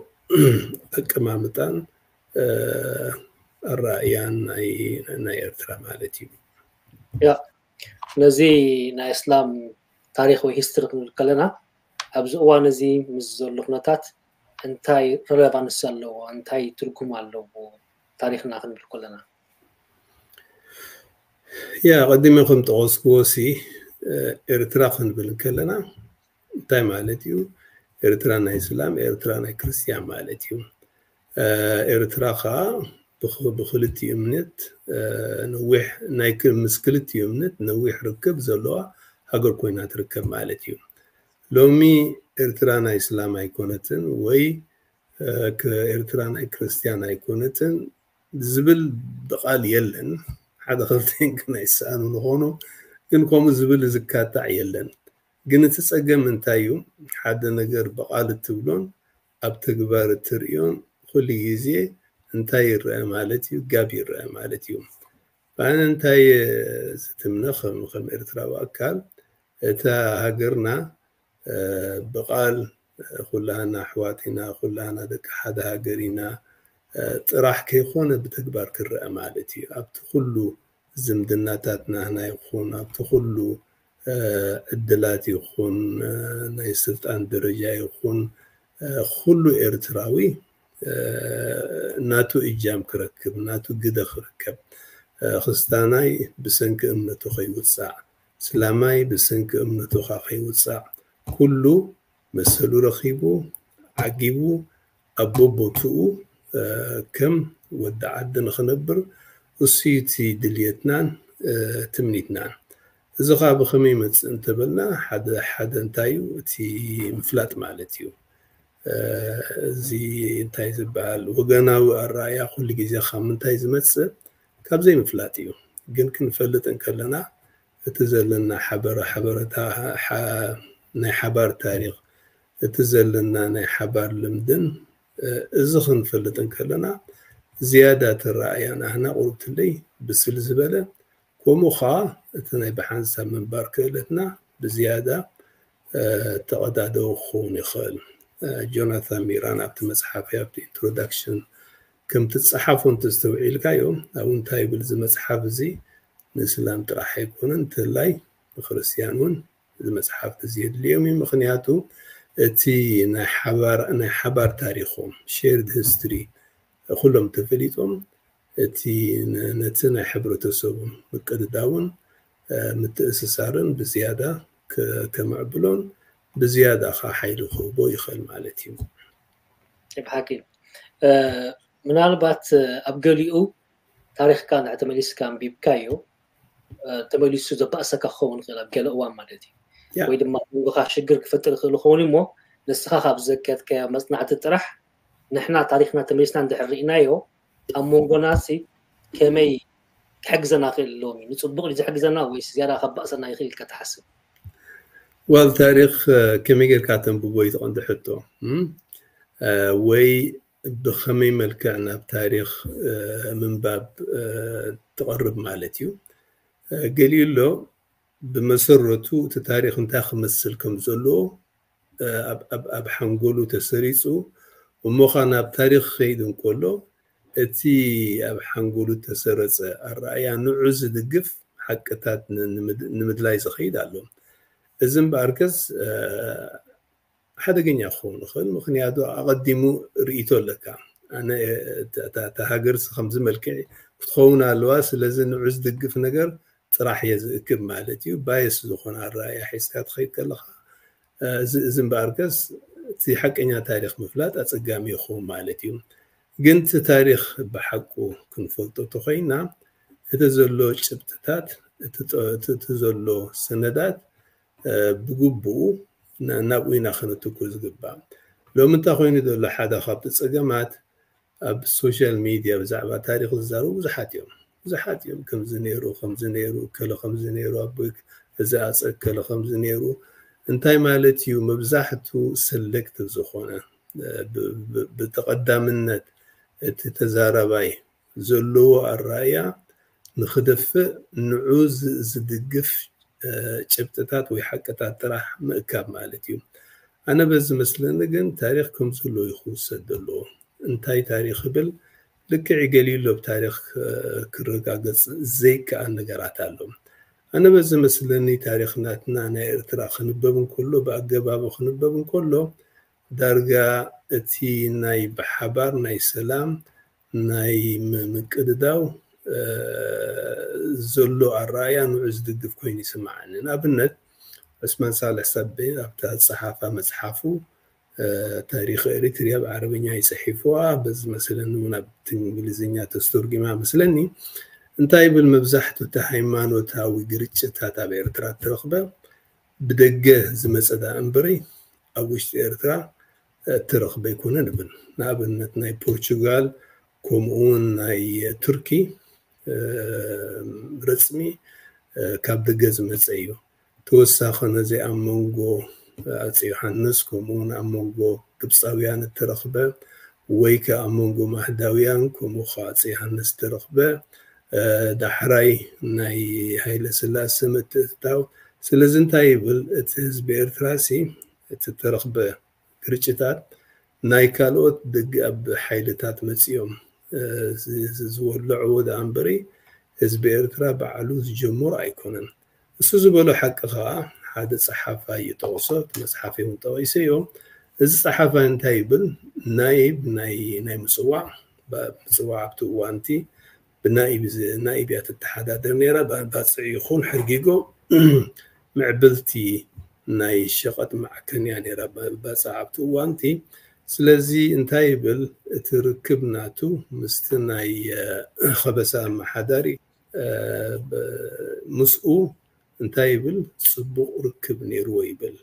ئەکەمامتان ناي نایەرترامالەتی بوو یا نەزی نائسلام تاریخەوە هیسترکەلەنا ئەبز ئەوە نەزی زۆر نزي مزلو ڕێبانسەلەوە انتاي ترکومان لەو انتاي تاریخ تاريخنا كلنا ያ ቀዲመ ከም ጠቐስክዎ ሲ ኤርትራ ክንብል ከለና እንታይ ማለት እዩ ኤርትራ ናይ እስላም ኤርትራ ናይ ክርስቲያን ማለት እዩ ኤርትራ ከዓ ብክልቲኡ እምነት ነዊሕ ናይ ምስ ክልቲኡ እምነት ነዊሕ ርክብ ዘለዋ ሃገር ኮይና ትርከብ ማለት እዩ ሎሚ ኤርትራ ናይ እስላም ኣይኮነትን ወይ ኤርትራ ናይ ክርስቲያን ኣይኮነትን ዝብል ብቃል የለን ሓደክልተይን ክሳኣኑ ንኾኑ ግን ከምኡ ዝብል ዝካታዕ የለን ግን እቲ ፀገም እንታይ እዩ ሓደ ነገር ብቃል እትብሎን ኣብ ተግባር እትርእዮን ኩሉ ግዜ እንታይ ይረአ ማለት እዩ ጋብ ይረአ ማለት እዩ ኣነ እንታይ ዝትምነ ከም ኤርትራዊ ኣካል እታ ሃገርና ብቃል ኩላህና ኣሕዋት ኢና ኩላህና ደቂ ሓደ ሃገር ኢና ጥራሕ ከይኮነ ብተግባር ክረአ ማለት እዩ ኣብቲ ኩሉ ዝምድናታት ናህና ይኹን ኣብቲ ኩሉ ዕድላት ይኹን ናይ ስልጣን ደረጃ ይኹን ኩሉ ኤርትራዊ ናቱ እጃም ክረክብ ናቱ ግደ ክርከብ ክስታናይ ብሰንኪ እምነቱ ከይውፃዕ ስላማይ ብሰንኪ እምነቱ ካ ከይውፃዕ ኩሉ መሰሉ ረኪቡ ዓጊቡ ኣብ ቦቦትኡ كم ود عدن خنبر وسيتي دليتنا تمنيتنا إذا غاب خميمة انتبلنا حد حد انتايو تي مفلات مالتيو زي انتاي زبال وقنا الرأي أقول لك إذا خام انتاي زمتس كاب زي مفلاتيو قن كن فلت انكلنا تزلنا حبر حبر تا حبر تاريخ تزلنا حبر لمدن እዚ ክንፈልጥ ከለና ዝያዳት ረኣያና ህና ቁርብትለይ ብስል ዝበለ ከምኡ ከዓ እቲ ናይ ብሓንሳብ ምንባር ክእለትና ብዝያዳ ተቐዳደው ክኸውን ይኽእል ጆናታን ሚራን ኣብቲ መፅሓፍ ኣብቲ ኢንትሮዳክሽን ከምቲ ፀሓፉ እንተ ዝተውዒልካዮ ኣብኡ እንታይ ይብል እዚ መፅሓፍ እዚ ንእስላም ጥራሕ ኣይኮነን ትህላይ ንክርስትያን እውን እዚ መፅሓፍቲ እዚ የድልዮም እዩ ምክንያቱ تی نەحەبار نەحەبار تاریخۆم شێرد هستری خولم تەفەلیتۆم تی حبر حەبرۆتە سۆبم داون آه، متأسسارن بزیادە كمعبلون بزيادة خا حيل خو بوي خل مالتي بحكي أه منالبات آه، أبقليو تاريخ كان عتمليس كان بيبكايو أه تمليسو دبأسك خون غير أبقلو أوان مالتي ወይ ድማ ንጉካ ሽግር ክፈጥር ክእል ኮይኑ እሞ ንስኻ ካብ ዘከትከያ መፅናዕቲ ጥራሕ ንሕና ታሪክና ተመሊስና እንድሕር ርኢናዮ ኣብ መንጎናሲ ከመይ ክሕግዘና ክእል ኣለዎም እዩ ንፅቡቅ ድዩ ዝሕግዘና ወይስ ዝያዳ ከባእሰና ይኽእል ኢልካ ትሓስብ ዋል ታሪክ ከመይ ጌርካ ተንብቦ እዩ ተቐንዲ ሕቶ ወይ ብከመይ መልክዕ ናብ ታሪክ ምንባብ ትቐርብ ማለት እዩ ገሊሉ ኣሎ بمسرتو تتاريخ انتاخ مسلكم زلو آه، اب اب اب حنقولو تسريسو ومخانا بتاريخ خيدون كلو اتي اب حنقولو تسرس الرأي نعز دقف حكتات نمد نمدلايز خيد علو ازم باركز آه، حدا جن يخون خل مخن يادو اقدمو رئيتو لك انا آه، تهاجر خمز ملكي تخون الواس لازم نعز دقف نقر ጥራሕ እየ ዝእክብ ማለት እዩ ባየስ ዝኾነ ኣረኣያ ሒዝካ ትኸይድ ከለካ እዚ እምበኣርከስ እቲ ሓቀኛ ታሪክ ምፍላጥ ኣፀጋሚ ይኸውን ማለት እዩ ግን እቲ ታሪክ ብሓቁ ክንፈልጦ እተኮይና እቲ ዘሎ ጭብጥታት እቲ ዘሎ ሰነዳት ብግቡኡ ናብ ኢና ክንትኩ ዝግባእ ሎሚ እንታይ ኮይኑ ዘሎ ሓደ ካብቲ ፀገማት ኣብ ሶሻል ሚድያ ብዛዕባ ታሪክ ዝዛረቡ ብዙሓት እዮም بزحات يوم خمسة نيرو خمسة نيرو كله خمسة نيرو أبوك زعاس كله خمسة نيرو انتي مالت يوم بزحته سلكت زخونه ب ب بتقدم النت تتزارا باي زلو الرأي نخدف نعوز زدقف شبتات ويحكتات تراح مكاب مالتي أنا بز مثلا لقن تاريخكم زلو يخوص الدلو انتي تاريخ بل ልክዕ ገሊሉ ኣብ ታሪክ ክረጋገፅ ዘይከኣል ነገራት ኣሎ ኣነ በዚ መስለኒ ታሪክናትና ናይ ኤርትራ ክንበብ እንከሎ ብኣገባቢ ክንበብ እንከሎ ዳርጋ እቲ ናይ ብሓባር ናይ ሰላም ናይ ምቅድዳው ዘሎ ኣረኣያ ንዑ ዝድግፍ ኮይኑ ይስማዓኒ ንኣብነት ዑስማን ሳልሕ ሰበይ ኣብታ ፀሓፋ መፅሓፉ تاريخ اريتريا بعربኛ ይጽሒፍዋ በዚ መስለኒ እውን ኣብቲ እንግሊዝኛ ተስተርጊማ መስለኒ እንታይ ይብል መብዛሕትኡ እቲ ሃይማኖታዊ ግርጭታት ኣብ ኤርትራ እትረኽበ ብደገ ዝመፀዳ እምበሪ ኣብ ውሽጢ ኤርትራ እትረኽበ ይኮነን ይብል ንኣብነት ናይ ፖርቹጋል ከምኡውን ናይ ቱርኪ ርፅሚ ካብ ደገ ዝመፀ እዩ ተወሳኺ ነዚ ኣብ መንጎ ኣፄ ዮሓንስ ከምኡውን ኣብ መንጎ ግብፃውያን እትረኽበ ወይ ከዓ ኣብ መንጎ ማህዳውያን ከምኡ ከዓ ኣፄ ዮሓንስ እትረኽበ ዳሕራይ ናይ ሃይለ ስላሴ ምትእትታው ስለዚ እንታይ ይብል እቲ ህዝቢ ኤርትራ ሲ እቲ ተረኽበ ግርጭታት ናይ ካልኦት ደጊ ኣብ ሓይልታት መፂኦም ዝበልዕዎ ዳ እምበሪ ህዝቢ ኤርትራ በዓሉ ዝጀምሩ ኣይኮነን እሱ ዝበሎ ሓቂ ከዓ هذا صحافة يتوسط صحافي متوسيو إذا صحافة انتهي بل نائب ناي ناي مسوع مسوع عبتو وانتي بنائب نائب اتحاد درنيرا بس يخون حرقيقو معبلتي ناي شقت مع كنيا نيرا بس عبتو وانتي سلازي انتهي بل تركبناتو مستناي خبسة محاداري مسؤول እንታይ ይብል ፅቡቕ ርክብ ነይርዎ ይብል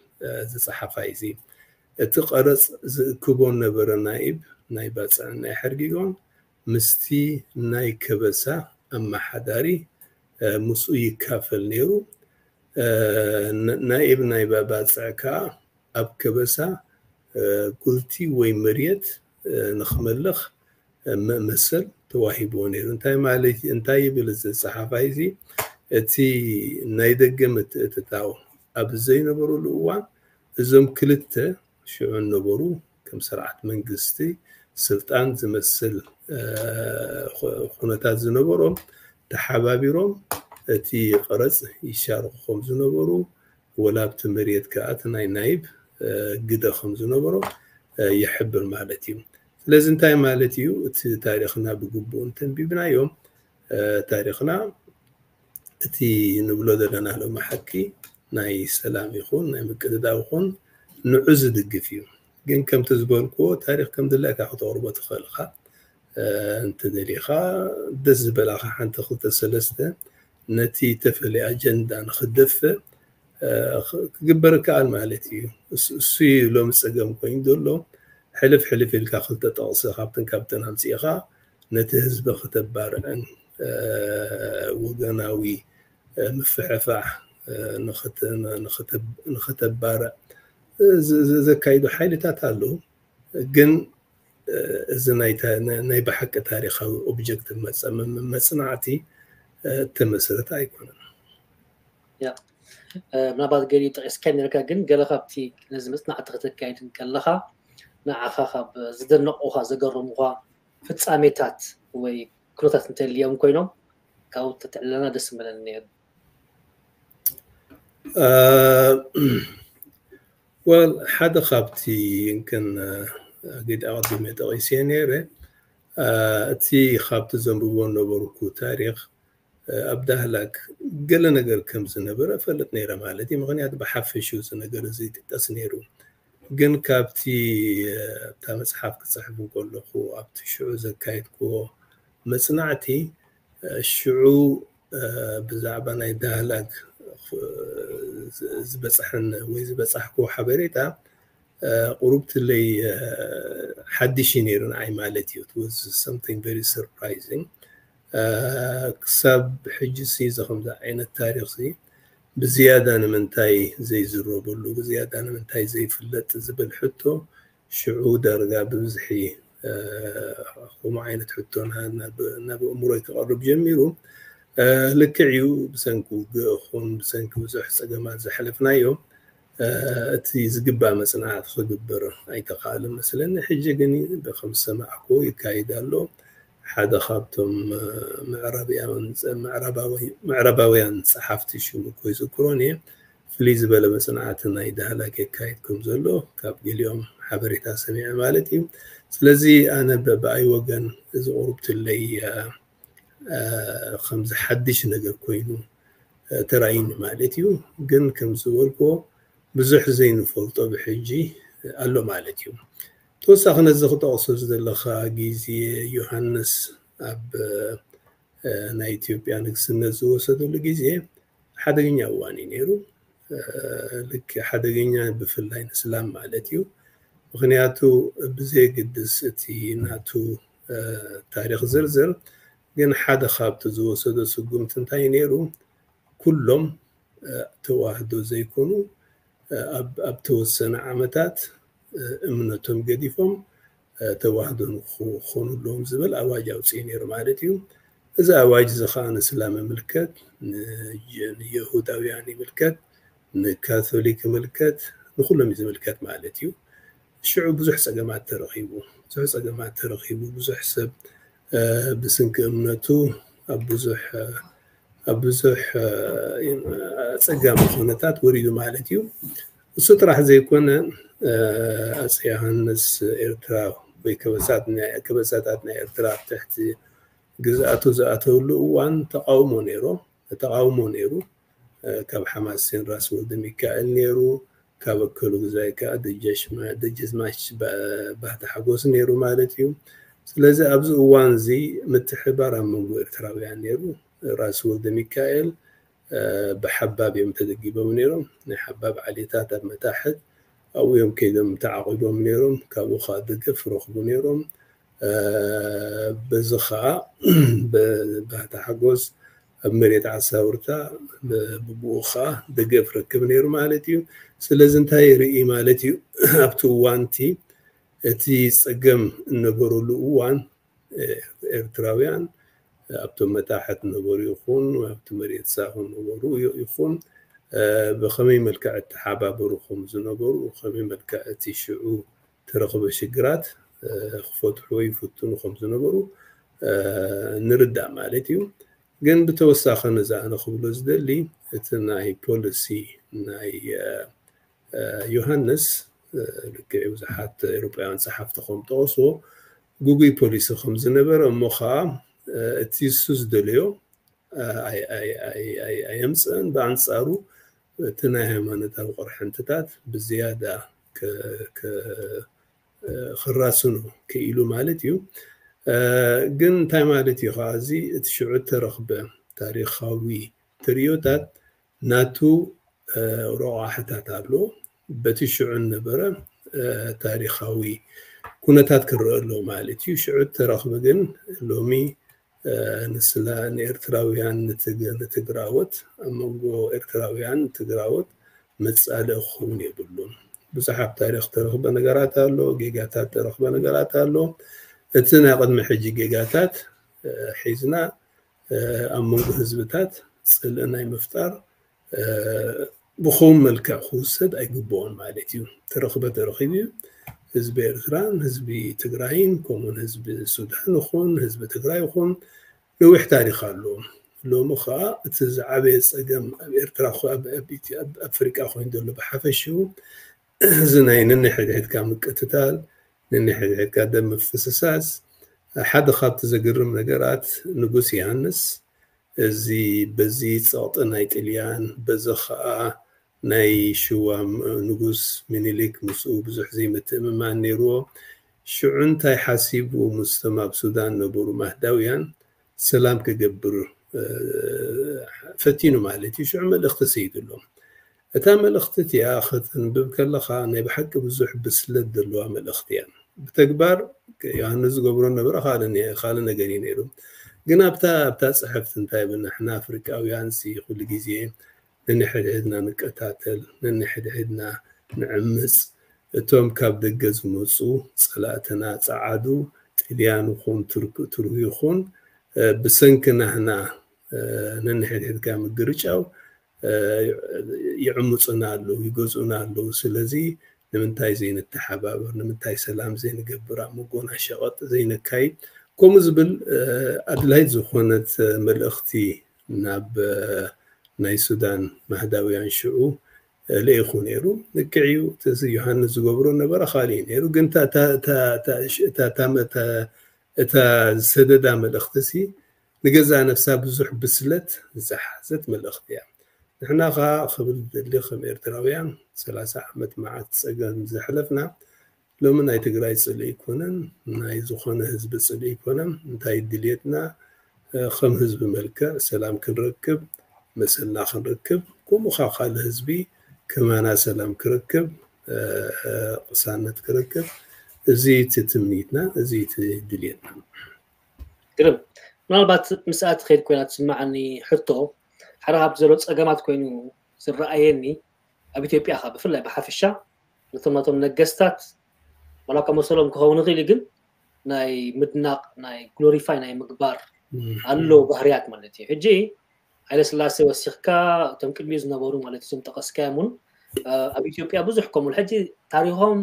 እዚ ፀሓፋይ እዚ እቲ ቀረፅ ዝእክቦ ነበረ ናኢብ ናይ ባፅዕን ናይ ሕርጊጎን ምስቲ ናይ ከበሳ ኣመሓዳሪ ምስኡ ይካፈል ነይሩ ናኢብ ናይ ባፅዕ ከዓ ኣብ ከበሳ ጉልቲ ወይ መርየት ንክመልኽ መእመሰል ተዋሂብዎ ነይሩ እንታይ ማለት እንታይ ይብል እዚ ፀሓፋይ እዚ እቲ ናይ ደገ ምትእትታው ኣብ ዘይነበረሉ እዋን እዞም ክልተ ሽዑ ነበሩ ከም ስርዓት መንግስቲ ስልጣን ዝመስል ኩነታት ዝነበሮም ተሓባቢሮም እቲ ቀረፅ ይሻርኩ ከም ዝነበሩ ወላብቲ መሬት ከዓ እቲ ናይ ናይብ ግደ ከም ዝነበሮ ይሕብር ማለት እዩ ስለዚ እንታይ ማለት እዩ እቲ ታሪክና ብግቡእ እንተንቢብናዮም ታሪክና እቲ ንብሎ ዘለና ሎማ ሓቂ ናይ ሰላም ይኹን ናይ ምቅድዳው ይኹን ንዑ ዝድግፍ እዩ ግን ከምቲ ዝበልክዎ ታሪክ ከም ድላይካ ክተቅርቦ ትኽእል ኢኻ እንተደሊኻ ደስ ዝበላኻ ሓንቲ ክልተ ሰለስተ ነቲ ተፈለየ ኣጀንዳ ንክደፍእ ክግበር ከኣል ማለት እዩ እሱ ሎም ፀገም ኮይኑ ዘሎ ሕልፍ ሕልፍ ኢልካ ክልተ ጠቕሲ ካብትን ካብትን ኣምፂኢኻ ነቲ ህዝቢ ክተባርዕን آه، وقناوي آه، مفعفاح آه، نخت نخت نخت بارا زكايد حيلة تعلو جن زناي ناي بحق تاريخ أو أوبجكت مس من مصنعتي تمسرت أيكون يا من بعد قلي تقيس كان يركا جن قال خابتي لازم مصنع تغت كايد قال خا نعفا خاب زدنا أخا زجر مخا فتصاميتات ويك ክልኦታት እንታይ ድልዮም ኮይኖም ካብኡ ተትዕለና ደስ ምለኒ ነይሩ ወል ሓደ ካብቲ ይንክን ግድ ኣቐዲመ ጠቒሰ ነይረ እቲ ካብቲ ዘንብቦ ነበርኩ ታሪክ ኣብ ዳህላክ ገለ ነገር ከም ዝነበረ ፈልጥ ነይረ ማለት እዩ ምክንያቱ ብሓፈሽ እዚ ነገር እዚ ትጠስ ነይሩ ግን ካብቲ ኣብታ መፅሓፍ ክፅሕፍ ከለኹ ኣብቲ ሽዑ ዘካየድክዎ مصنعتي اه، شعو اه، بزعبا ناي دهلك زبصحن وي زبصحكو حبريتا اه، قربت لي حدشي نيرن اي مالتي ات واز سمثينغ فيري سربرايزينغ كسب حج سي زخم ذا عين التاريخ بزياده انا منتاي زي زروبلو بزياده انا منتاي زي فلت زبل حتو شعو درجه بمزحي آه، ومعينة حتون هان نابو أموري تقرب جميلو آه لكعيو بسنكو خون بسنكو زح سقمات زحلفنا يو آه اتي زقبا مثلا عاد خدبر اي تقال مثلا حجي قني بخمس سماع كو يكايد اللو حدا خابتم آه، معربي اون معربا وي معربا صحافتي شو كويس كروني فليز بلا مثلا عاد نايدها لك كايد كمزلو كاب قليوم حبريتا سميع مالتي آه ስለዚ ኣነ በብኣይ ወገን እዚ ቁርብትለይ ከምዚ ሓድሽ ነገር ኮይኑ ተራእይኒ ማለት እዩ ግን ከም ዝበልኮ ብዙሕ ዘይንፈልጦ ብሕጂ ኣሎ ማለት እዩ ተወሳኺ ነዚ ክጠቕሶ ዘለካ ግዜ ዮሃንስ ኣብ ናይ ኢትዮጵያ ንግስነት ዝወሰደሉ ግዜ ሓደገኛ እዋን እዩ ነይሩ ልክ ሓደገኛ ብፍላይ ንእስላም ማለት እዩ مغنياتو بزي قدس تي ناتو تاريخ زرزر جن حدا خاب تزو سودا سقوم تنتاي نيرو كلهم تواهدو زي كونو أب أب توسن عمتات إمنتهم قديفهم تواهدون خو خونو لهم زبل أواجه وسينير مالتي إذا أواجه زخان سلام ملكت يهودا يعني ملكت كاثوليك ملكت نخلهم زي ملكت مالتيو ሽዑ ብዙሕ ፀገማት ተረኺቡ ብዙሕ ፀገማት ተረኺቡ ብዙሕ ሰብ ብስንኪ እምነቱ ኣብ ብዙሕ ኣብ ብዙሕ ኣፀጋሚ ኩነታት ወሪዱ ማለት እዩ እሱ ጥራሕ ዘይኮነ ኣፄ ዮሃንስ ኤርትራ ወይ ከበሳታት ናይ ኤርትራ ትሕቲ ግዝኣቱ ዝኣተውሉ እዋን ተቃውሞ ነይሮ ተቃውሞ ነይሩ ካብ ሓማስ ሴንራስ ወልደ ሚካኤል ነይሩ كابا كلو زيكا دجش ما دجز ما بعد حقوس نيرو مالتيو سلازا ابزو وانزي متحبر من أمم ترابيان يعني نيرو راس ولد ميكائيل آه، بحباب يوم تدقيبو نيرو حباب علي تاتا متاحد او يوم كيدم تعاقبو نيرو كابو خادق فروخ نيرو آه بزخاء بعد حقوس آه ኣብ መሬት ዓሳውርታ ብብኡኻ ደገፍ ረክብ ነይሩ ማለት እዩ ስለዚ እንታይ ርኢ ማለት እዩ ኣብቲ እዋንቲ እቲ ፀገም እነበረሉ እዋን ኤርትራውያን ኣብቶም መታሓት ነበሩ ይኹን ኣብቲ መሬት ሳኹም ነበሩ ይኹን ብከመይ መልክዕ እተሓባበሩ ከም ዝነበሩ ከመይ መልክዕ እቲ ሽዑ ተረክበ ሽግራት ክፈትሑ ወይ ይፍትኑ ከም ዝነበሩ ንርዳእ ማለት እዩ ግን ብተወሳኺ ነዛ ኣነ ክብሎ ዝደሊ እቲ ናይ ፖሊሲ ናይ ዮሃንስ ልክዕ ብዙሓት ኤሮጳውያን ፀሓፍቲ ከም ጠቐስዎ ጉጉይ ፖሊሲ ከም ዝነበረ እሞ ከዓ እቲ ሱ ዝደልዮ ኣየምፅአን ብኣንፃሩ እቲ ናይ ሃይማኖታዊ ቆርሕንትታት ብዝያዳ ክራስኑ ክኢሉ ማለት እዩ ግን እንታይ ማለት እዩ ከዓ እዚ እቲ ሽዑ ተረኽበ ታሪኻዊ ትርዮታት ናቱ ረቑሓሕታት ኣሎ በቲ ሽዑ ነበረ ታሪኻዊ ኩነታት ክረአ ኣሎ ማለት እዩ ሽዑ ተረኽቢ ግን ሎሚ ንስላ ንኤርትራውያን ንትግራወት ኣብ መንጎ ኤርትራውያን ትግራወት መፃልእ ክኸውን የብሉን ብዙሓት ታሪክ ተረኽበ ነገራት ኣሎ ጌጋታት ተረኽበ ነገራት ኣሎ اتنا قدم حجي جيجاتات حيزنا أمون هزبتات سلنا مفتر بخوم ملكا خوصد اي قبون مالتيو ترخبة ترخيبي هزب إرخران هزب تقرائين كومون هزب سودان وخون هزب تقرائي وخون لو احتاري خالو لو مخا اتز عبيس اقام ارترا خو اب ابيتي اب افريقا خو اندولو بحافشو زناين اني حد حد كامل نني حد قدم مفسساس حد خاط زجر من جرات نجوس يانس زي بزي صوت نايت اليان بزخاء ناي شو نجوس منيليك مسؤوب زحزيمة ما نيرو شو انت حاسب ومستمع بسودان نبور مهدويا سلام كجبر آه، فتينو مالتي شو عمل اختسيد لهم اتامل اختتي اخذ ببكل خان بحق بزح بسلد اللي عمل اختيان ብተግባር ዮሃንስ ዝገብሮ ነበረ ካልእ ነገር እዩ ነይሩ ግን ኣብታ ኣብታ ፅሕፍቲ እንታይ ንሕና ኣፍሪቃውያን ሲ ኩሉ ግዜ ነንሕድሕድና ንቀታተል ነንሕድሕድና ንዕምፅ እቶም ካብ ደገ ዝመፁ ፀላእትና ፀዓዱ ጥልያን ይኹን ትርህ ይኹን ብሰንኪ ናህና ነንሕድሕድካ ምግርጫው ይዕምፁና ኣለው ይገዝኡና ኣለው ስለዚ نمنتاي زين التحبابر نمنتاي سلام زين قبرة مقونا شغط زين كاي كوم زبل أدلايد زخونت مل أختي ناب ناي سودان مهداوي عن شعو لإخو نيرو نكعيو تزي يوحنا زقبرو نبرا خالي نيرو قنتا تا تا تا تا تا تا تا سددا مل أختي نقزع نفسها بزح بسلت زحزت مل أختي يعني. نحنا غا قبل اللي خم إرتراويان سلاسة عمد مع تسأقان زحلفنا لو من أي تقرأي سلي كونن من أي زخون هزب سلي من انتا يدليتنا خم هزب ملكة سلام كنركب مثل ناخ نركب كم مخاقا الهزبي كمانا سلام كركب قصانة كركب زي تتمنيتنا زي تدليتنا كرم نالبات مساءة خير كونات سمعني حطو ሓደ ካብቲ ዘሎ ፀገማት ኮይኑ ዝረኣየኒ ኣብ ኢትዮጵያ ካ ብፍላይ ብሓፈሻ ነቶም ናቶም ነገስታት መላካ መሰሎም ክኸውን ይኽእል ግን ናይ ምድናቅ ናይ ግሎሪፋይ ናይ ምግባር ኣሎ ባህርያት ማለት እዩ ሕጂ ሃይለስላሴ ወሲኽካ እቶም ቅድሚኡ ዝነበሩ ማለት እዞም ጠቀስካዮም እውን ኣብ ኢትዮጵያ ብዙሕ ከምኡ ሕጂ ታሪኮም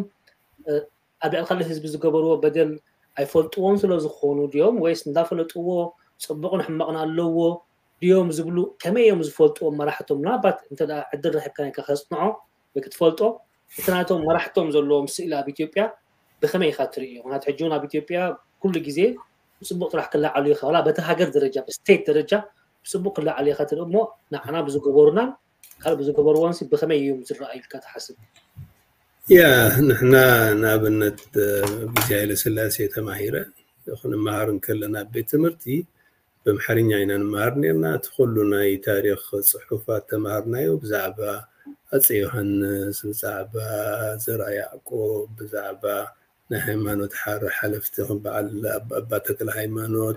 ኣብ ልዕሊ ካልእ ህዝቢ ዝገበርዎ በደል ኣይፈልጥዎም ስለዝኾኑ ድዮም ወይስ እንዳፈለጥዎ ፅቡቕን ሕማቕን ኣለዎ ديوم زبلو كم يوم زفولتو ما راح توم أنت دا عدل راح يبقى نك خص نوع بكتفولتو أنا توم ما راح زلوا مسألة بيتيوبيا بخم أي خاطر يوم أنا بيتيوبيا كل جزء سبوق راح كلا عليه خلا بته هاجر درجة بستيت درجة سبوق كلا عليه خاطر أمه نحنا بزوج بورنا خل بزوج بوروانس بخم أي يوم زر أي كات حسب يا نحنا نابنت آه، بجاي لسلاسية تماهيرة يخون مهارن كلنا بيتمرتي بمحرنيا أنا مارنيرنا تخلونا أي تاريخ صحفات مارنا وبزعبة أصي يوهنس بزعبة زرع يعقوب بزعبة نهيمانوت حار حلفتهم بعل باتك الهيمانوت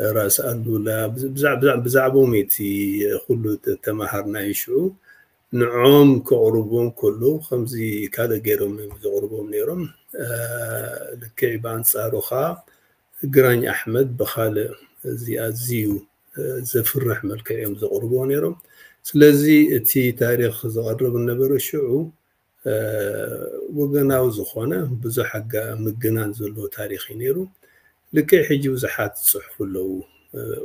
راس ألولا بزعب بزعب بزعبو ميتي خلو تمهرنا يشو نعوم كعربون كلو خمزي كادا غيرهم من نيرهم آه لكي بان صاروخا قران احمد بخالي እዚኣ እዝዩ ዘፍርሕ መልክዕ እዮም ዘቕርብዎ ነይሮም ስለዚ እቲ ታሪክ ዘቐርብ ነበረ ሽዑ ወገናዊ ዝኾነ ብዙሕ ሓጋ ምግናን ዘለዎ ታሪክ እዩ ነይሩ ልክዕ ሕጂ ብዙሓት ዝፅሕፉ ኣለዉ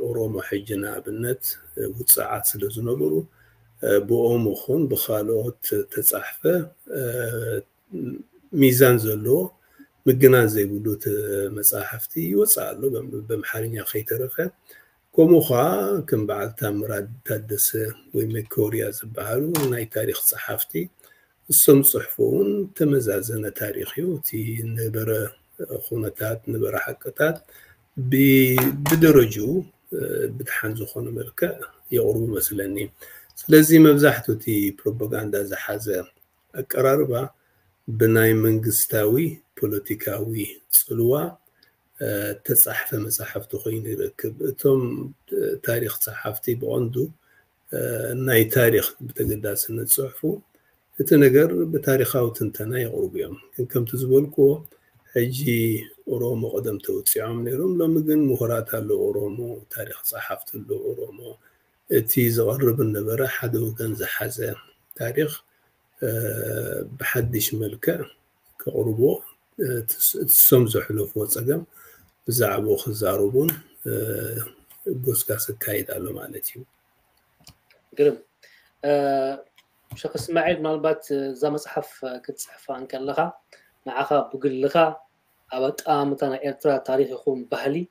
ኦሮሞ ሕጂ ንኣብነት ውፅዓት ስለ ዝነበሩ ብኦም ይኹን ብካልኦት ተፃሕፈ ሚዛን ዘለዎ ምግናዝ ዘይብሉ መፅሓፍቲ ይወፅእ ኣሎ በምሓርኛ ከይተረፈ ከምኡ ከዓ ከም በዓል ታምራት ታደሰ ወይ መኮርያ ዝበሃሉ ናይ ታሪክ ፀሓፍቲ እሶም ፅሑፉ እውን ተመዛዘነ ታሪክ እዩ እቲ ነበረ ኩነታት ነበረ ሓቀታት ብደረጅኡ ብድሓን ዝኾነ መልክዕ የቕርቡ መስለኒ ስለዚ መብዛሕትኡ እቲ ፕሮፓጋንዳ ዝሓዘ ኣቀራርባ ብናይ መንግስታዊ بوليتيكاوي صلوا تصحف مصحف تخين ركب اتم تاريخ صحفتي بوندو ناي تاريخ بتجدا سن صحفو اتي نغر بتاريخ او تنتنا يقرب يوم كم تزولكو حجي اورومو قدم توصيام نيروم لو مغن مهرات الله اورومو تاريخ صحفت الله اورومو اتي زغرب النبره حدو كان زحزه تاريخ بحدش ملكه كقربو تسوم زحلو فوصاقم بزعبو خزاروبون قوسكا سكايد علو مالتيو قرم شخص معيد مالبات زا مصحف كنت صحفان كان لغا معاقا بقل لغا عبت آمتانا إرترا تاريخ يخون بحلي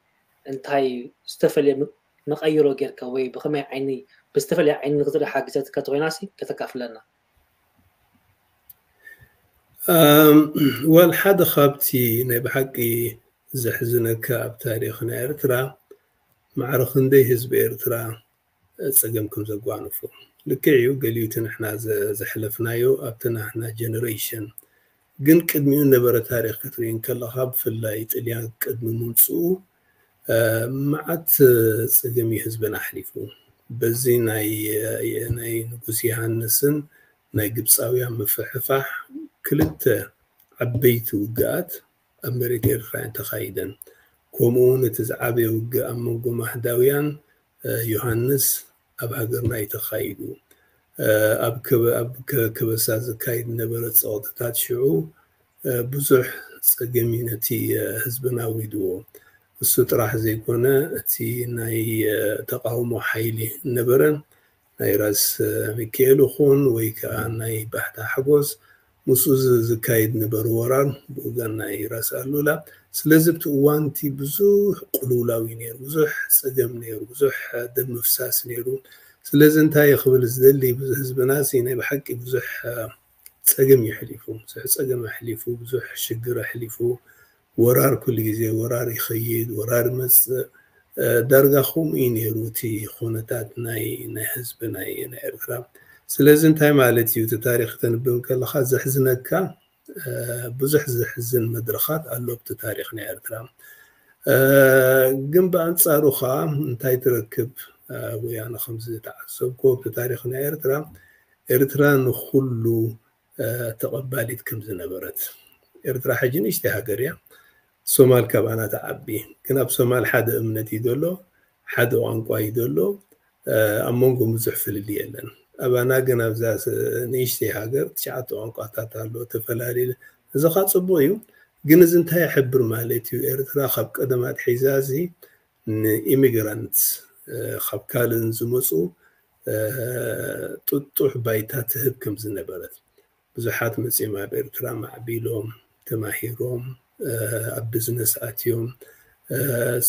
انتاي استفالي مقايرو غير كوي بخمي عيني بستفالي عيني نغزر حاجزات كتغيناسي كتكافلنا ول حد خابتي نبحكي زحزنك كاب تاريخنا إرترا مع رخندي هزب إرترا تسقمكم زقوانفو لكيو قليو تنحنا زحلفنايو أبتنا احنا جنريشن قن كدميو نبرا تاريخ كترين كالخاب في اللاي تليان كدمي منسو مع تسقمي هزبنا حليفو بزي ناي ناي نقوسي هانسن ناي قبصاوي هم كلتا عبيت وقات أمريكا إفرائيل تخايدا كومون تزعبي وقا أمون قمح داويان أب هقرنا يتخايدو أب كب أب كب ساز كايد نبرت صوت تاتشعو بزح سجمينتي حزبنا ويدو السوت راح زي تي ناي تقاوم حيلي نبرن ناي راس ميكيلو خون ويكا ناي بحدا حقوز مسوز زكايد نبروران بوغان ناي راس اللولا سلزبت وانتي بزوح قلولا وينير بزوح سجم نير بزوح دم فساس نيرو سلزنتا يخبل زدلي بزوح زبناسي ناي بحقي بزوح سجم يحليفو بزوح سجم يحليفو بزوح شقر يحليفو ورار كل جزء ورار يخيد ورار مس درجة خوم إني روتي خونتات ناي نهز بناي نهرفام ناي ስለዚ እንታይ ማለት እዩ እቲ ታሪክ ክተንብብ ከለካ ዘሕዝነካ ብዙሕ ዘሕዝን መድረኻት ኣሎ ብቲ ታሪክ ናይ ኤርትራ ግን ብኣንፃሩ ከዓ እንታይ ትረክብ ወይ ኣነ ከምዚ ተዓሰብኮ ብቲ ታሪክ ናይ ኤርትራ ኤርትራ ንኩሉ ተቐባሊት ከም ዝነበረት ኤርትራ ሕጂ ንእሽተይ ሃገር እያ ሶማል ካብኣና ተዓቢ ግን ኣብ ሶማል ሓደ እምነት እዩ ዘሎ ሓደ ቋንቋ እዩ ዘሎ ኣብ መንጎ ብዙሕ ፍልል የለን ኣባና ግን ኣብዛ ንእሽተይ ሃገር ትሽዓተ ቋንቋታት ኣሎ ተፈላለዩ እዚ ኻ ፅቡቅ እዩ ግን እዚ እንታይ ይሕብር ማለት እዩ ኤርትራ ካብ ቀደማት ሒዛ እዚ ንኢሚግራንት ካብ ካልእን ዝመፁ ጥጡሕ ባይታ ትህብ ከም ዝነበረት ብዙሓት መፅኦም ኣብ ኤርትራ ማዕቢሎም ተማሂሮም ኣብ ብዝነስ ኣትዮም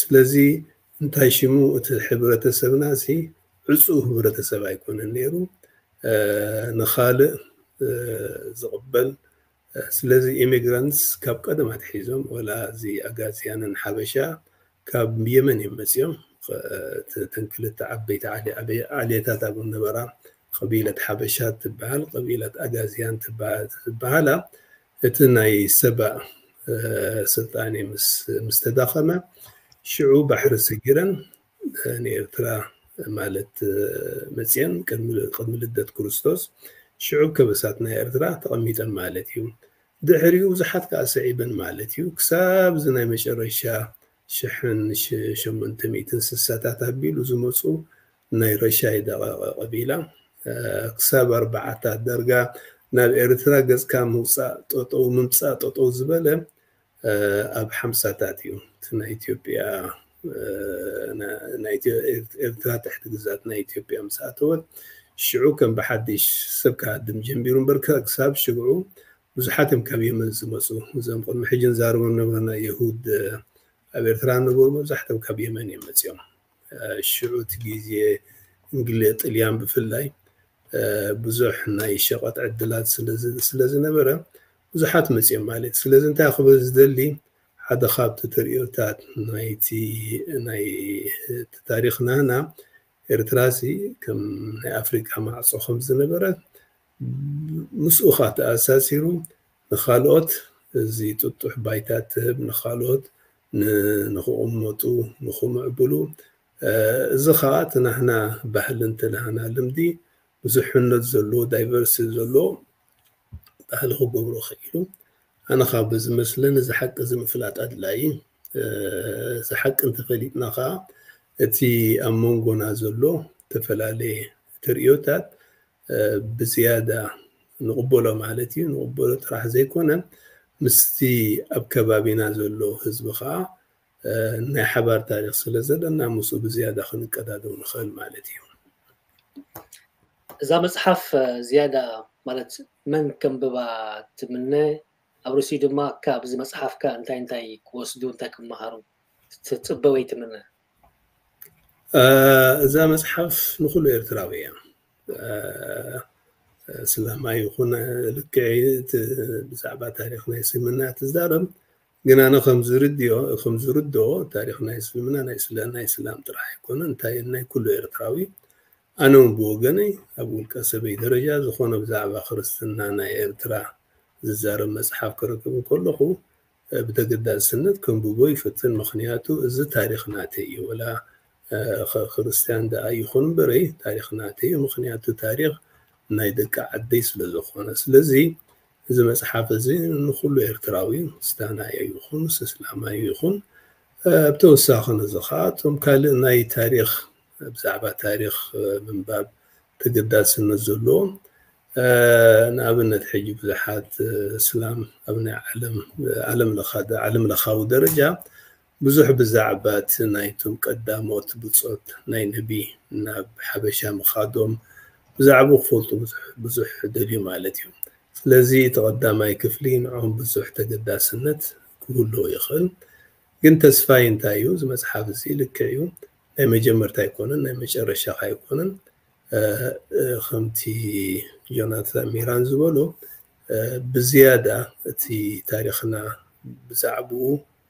ስለዚ እንታይ ሽሙ እቲ ሕብረተሰብና እዚ ዕፁብ ሕብረተሰብ ኣይኮነን ነይሩ نخالق زقبل سلازي إيميغرانس كاب قدم هتحيزهم ولا زي أغازيان حبشة كاب يمن يمسيهم تنكل التعبي تعالي أبي علي تاتابون نبرا قبيلة حبشة تبعال قبيلة أغازيان تبعال اتناي سبع سلطاني مستداخمة شعوب حرس جيران نيرترا مالت آه، مزيان قدم لدات كروستوس شعوب كبسات ناي ارترا تقميدا مالتيو دحريو بزحات كاع صعيبا مالتيو كساب زناي مشرشا شحن شمن تميتن سساتا تابيلو زموصو ناي رشا يدا قبيله آه، كساب اربعتا درقا ناب ارترا قز كام موصا طوطو منصا طوطو زبله آه، اب حمساتاتيو تنا اثيوبيا ارتات تحت قزات نا ايتيوبيا مساتو الشعو كان بحديش سبكا دم جنبير بركا كساب شقعو بزحاتهم كم يمز مسو زم قد محجن زارو نبغنا يهود آه، ابيرتران نبغو بزحاتهم كم يمن يمز يوم الشعو آه، تقيزي انجليت اليام بفلاي آه، بزح ناي شقات عدلات سلز سلز نبره بزحات مزيان مالي سلز انت اخو بزدلي حدا خاب تتريوتات نايتي ناي تاريخ نانا إرتراسي كم ناي أفريقا مع صخم زنبرة مسؤوخات أساسيرو نخالوت زي تطح بايتات نخالوت نخوم موتو نخوم عبولو آه، زخات نحنا بحل انتلهانا لمدي وزحنا زلو دايفرسي زلو بحل خبورو خيلو أنا خاب زي مثلاً إذا حق زي مفلات أدلاي آه، إذا حق أنت فليت نخا أتي أمونغونا زلو تفلالي تريوتات آه، بزيادة نقبله مالتي نقبله تراح زي كونا مستي أب كبابينا زلو هزبخا آه، ناي حبار تاريخ سلزل أنا موسو بزيادة خن كداد ونخل مالتي إذا مصحف زيادة مالت من كم ببا تمني ኣብ ርእሲኡ ድማ ካ ብዚ መፅሓፍካ እንታይ እንታይ ክወስዱ እንታይ ክመሃሩ ትፅበ ወይ ትምነ እዛ መፅሓፍ ንኩሉ ኤርትራዊ እያ ስላማ ይኹን ልክዒ ብዛዕባ ታሪክ ናይ እስልምና ትዛረብ ግን ኣነ ከምዝርድኦ ታሪክ ናይ እስልምና ናይ እስላም ጥራሕ ኣይኮነ እንታይ ናይ ኩሉ ኤርትራዊ ኣነ ውን ብወገነይ ኣብ ውልቀ ሰበይ ደረጃ ዝኾነ ብዛዕባ ክርስትና ናይ ኤርትራ زار مسحاف كركب كله هو آه، بتجد السنة كم بوي فتن مخنياته ز تاريخ ناتي ولا آه، خرستيان دا أي خون بري تاريخ ناتي مخنياته تاريخ نايدك عديس لزخون لزي ز مسحاف زي نخلو إرتراوي استانا يخون سسلاما يخون آه، بتوساخن زخات ومكال ناي تاريخ بزعبة تاريخ من باب تجد السنة زلون آه، أنا أبنى تحجب زحات آه، سلام أبنى علم آه، علم لخاد علم لخاو درجة بزح بزعبات نايتم قداموت بصوت ناي نبي ناب حبشة مخادم بزعبو خفلتو بزح بزح دلي دليو لذي تقدم اي كفلين عم بزح تقداسنت كله يخل ግን ተስፋይ تايوز مسحاب እዚ መፅሓፍ እዚ ልክዕ እዩ ናይ መጀመርታ ኣይኮነን ከምቲ ጆናታን ሚራን ዝበሎ ብዝያዳ እቲ ታሪክና ብዛዕባኡ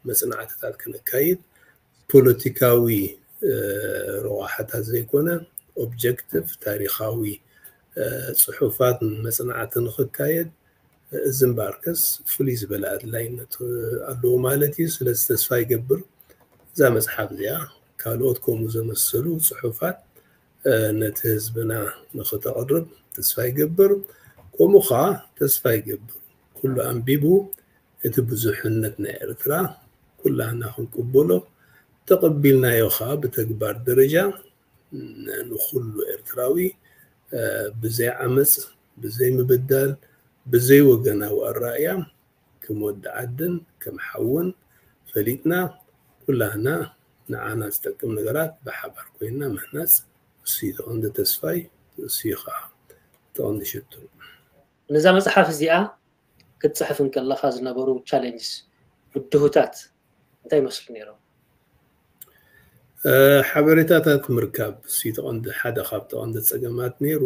መፅናዕትታት ክንካይድ ፖለቲካዊ ረዋሓታት ዘይኮነ ኦብጀክቲቭ ታሪካዊ ፅሑፋት መፅናዕቲ ንክካየድ እዚ እምበኣርከስ ፍሉይ ዝበለ ኣድላይነት ኣለዎ ማለት እዩ ስለዚ ተስፋ ይገብር እዛ መፅሓፍ እዚኣ ካልኦት ከምኡ ዘመሰሉ ፅሑፋት ነቲ ህዝብና ንኽተቐርብ ተስፋ ይገብር ከምኡ ከዓ ተስፋ ይገብር ኩሉ ኣንቢቡ እቲ ብዙሕነት ናይ ኤርትራ ኩላህና ክንቅበሎ ተቐቢልናዮ ከዓ ብተግባር ደረጃ ንኩሉ ኤርትራዊ ብዘይ ዓመፅ ብዘይ ምብዳል ብዘይ ወገናዊ ኣረኣያ ከም ወዲ ዓድን ከም ሓውን ፈሊጥና ኩላህና ንዓና ዝጠቅም ነገራት ብሓባር ኮይንና ምህናፅ ስኢትኦን ተስፋይ ንስኡ ከዓ ጥቕኒ ሽቱን ነዛ መፅሓፍ እዚኣ ክትፅሕፍን ከለካ ዝነበሩ ቻለንጅስ ውድሁታት እንታይ ይመስሉ ነይሮም ሓበሬታታት ምርካብ ሲተቐንዲ ሓደ ካብ ተቐንዲ ፀገማት ነይሩ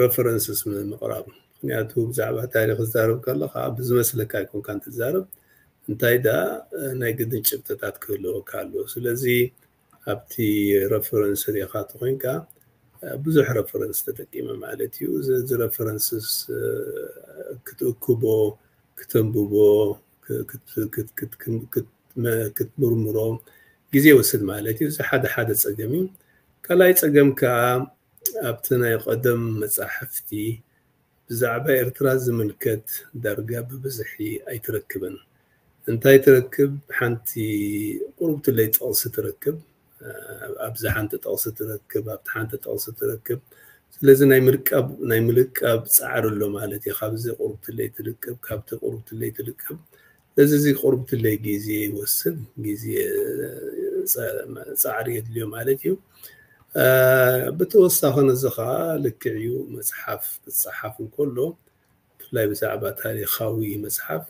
ረፈረንስስ ምቕራብ ምክንያቱ ብዛዕባ ታሪክ ዝዛረብ ከለካ ብዝመስለካ ይኮንካ እንትዛረብ እንታይ ደኣ ናይ ግድን ጭብተታት ክህልወካ ኣለዎ ስለዚ ኣብቲ ረፈረንስ ሪኢኻ ኮይንካ ብዙሕ ረፈረንስ ተጠቂመ ማለት እዩ እዚ ረፈረንስስ ክትእክቦ ክተንብቦ ክትምርምሮ ግዜ ወስድ ማለት እዩ እዚ ሓደ ሓደ ፀገም እዩ ካልኣይ ፀገም ከዓ ኣብቲ ናይ ቀደም መፅሕፍቲ ብዛዕባ ኤርትራ ዝምልከት ዳርጋ ብብዝሒ ኣይትረክብን እንታይ ትረክብ ሓንቲ ቁሩብቲ ለይ ጠቕሲ ትረክብ ኣብዝሓንቲ ጠቕሲ ትረክብ ኣብቲ ሓንቲ ጠቕሲ ትረክብ ስለዚ ናይ ምርቃብ ናይ ምልቃብ ፃዕር ኣሎ ማለት እዩ ካብዚ ቁርብትለይ ትልቅብ ካብቲ ቁርብትለይ ትልቅብ ስለዚ እዚ ቁርብትለይ ግዜ ይወስድ ግዜ ፃዕሪ የድልዮ ማለት እዩ ብተወሳኺ ነዚ ከዓ ልክዕ እዩ መፅሓፍ ክፅሓፍ እንከሎ ብፍላይ ብዛዕባ ታሪካዊ መፅሓፍ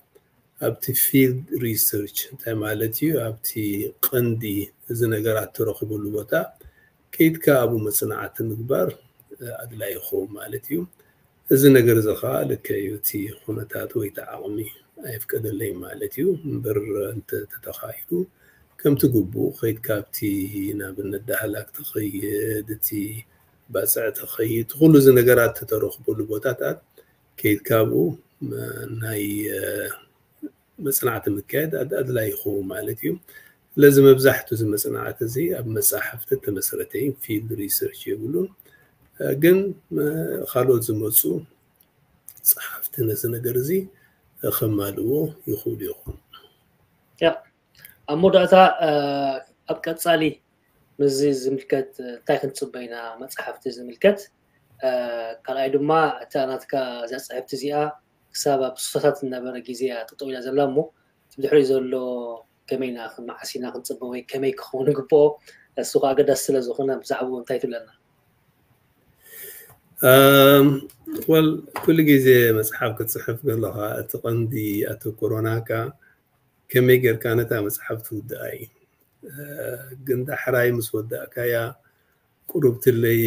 ኣብቲ ፊልድ ሪሰርች እንታይ ማለት እዩ ኣብቲ ቀንዲ እዚ ነገራት ተረኪበሉ ቦታ ከይድካ ኣብኡ መፅናዕቲ ምግባር ኣድላይ ይኸውን ማለት እዩ እዚ ነገር እዚ ከዓ ልከ እዩ እቲ ኩነታት ወይ ተዓቕሚ ኣይፍቀደለይ ማለት እዩ እምበር እንተተተኻኢሉ ከምቲ ግቡእ ከይድካ ኣብቲ ንኣብነት ዳህላክቲ ኸይድ እቲ ባፅዕቲ ኸይድ ኩሉ እዚ ነገራት ተተረኽበሉ ቦታታት ከይድካ ኣብኡ ናይ መፅናዕቲ ምካየድ ኣድላይ ይኸውን ማለት እዩ ለዚ መብዛሕትኡ እዚ መፅናዕቲ እዚ ኣብ መፅሓፍቲ ተመስረተ እዩ ፊልድ ሪሰርች የብሉን ግን ካልኦት ዝመፁ ፀሓፍቲ ነዚ ነገር እዚ ከማልዎ ይኽእሉ ይኹን ኣብ መወዳእታ ኣብ ቀፃሊ ምዚ ዝምልከት እንታይ ክንፅበ ኢና መፅሓፍቲ ዝምልከት ካልኣይ ድማ እታ ናትካ እዛ ፅሕፍቲ እዚኣ ክሳብ ኣብ ስቶታት ዝነበረ ግዜያ ጥጠው ኢና ዘላ እሞ ብድሕሪ ዘሎ ከመይ ኢና ክንመዓሲና ክንፅበ ወይ ከመይ ክኸውን ግብኦ እሱ ከዓ ኣገዳሲ ስለ ዝኾነ ብዛዕባ እንታይ ትብለና ወል ኩሉ ግዜ መፅሓፍ ክትፅሕፍ ከለካ እቲ ቀንዲ ኣተኮሮናካ ከመይ ጌርካ ነታ መፅሓፍ ትውድኣ እዩ ግን ዳሕራይ ምስ ወዳእካያ ቁሩብ ትለይ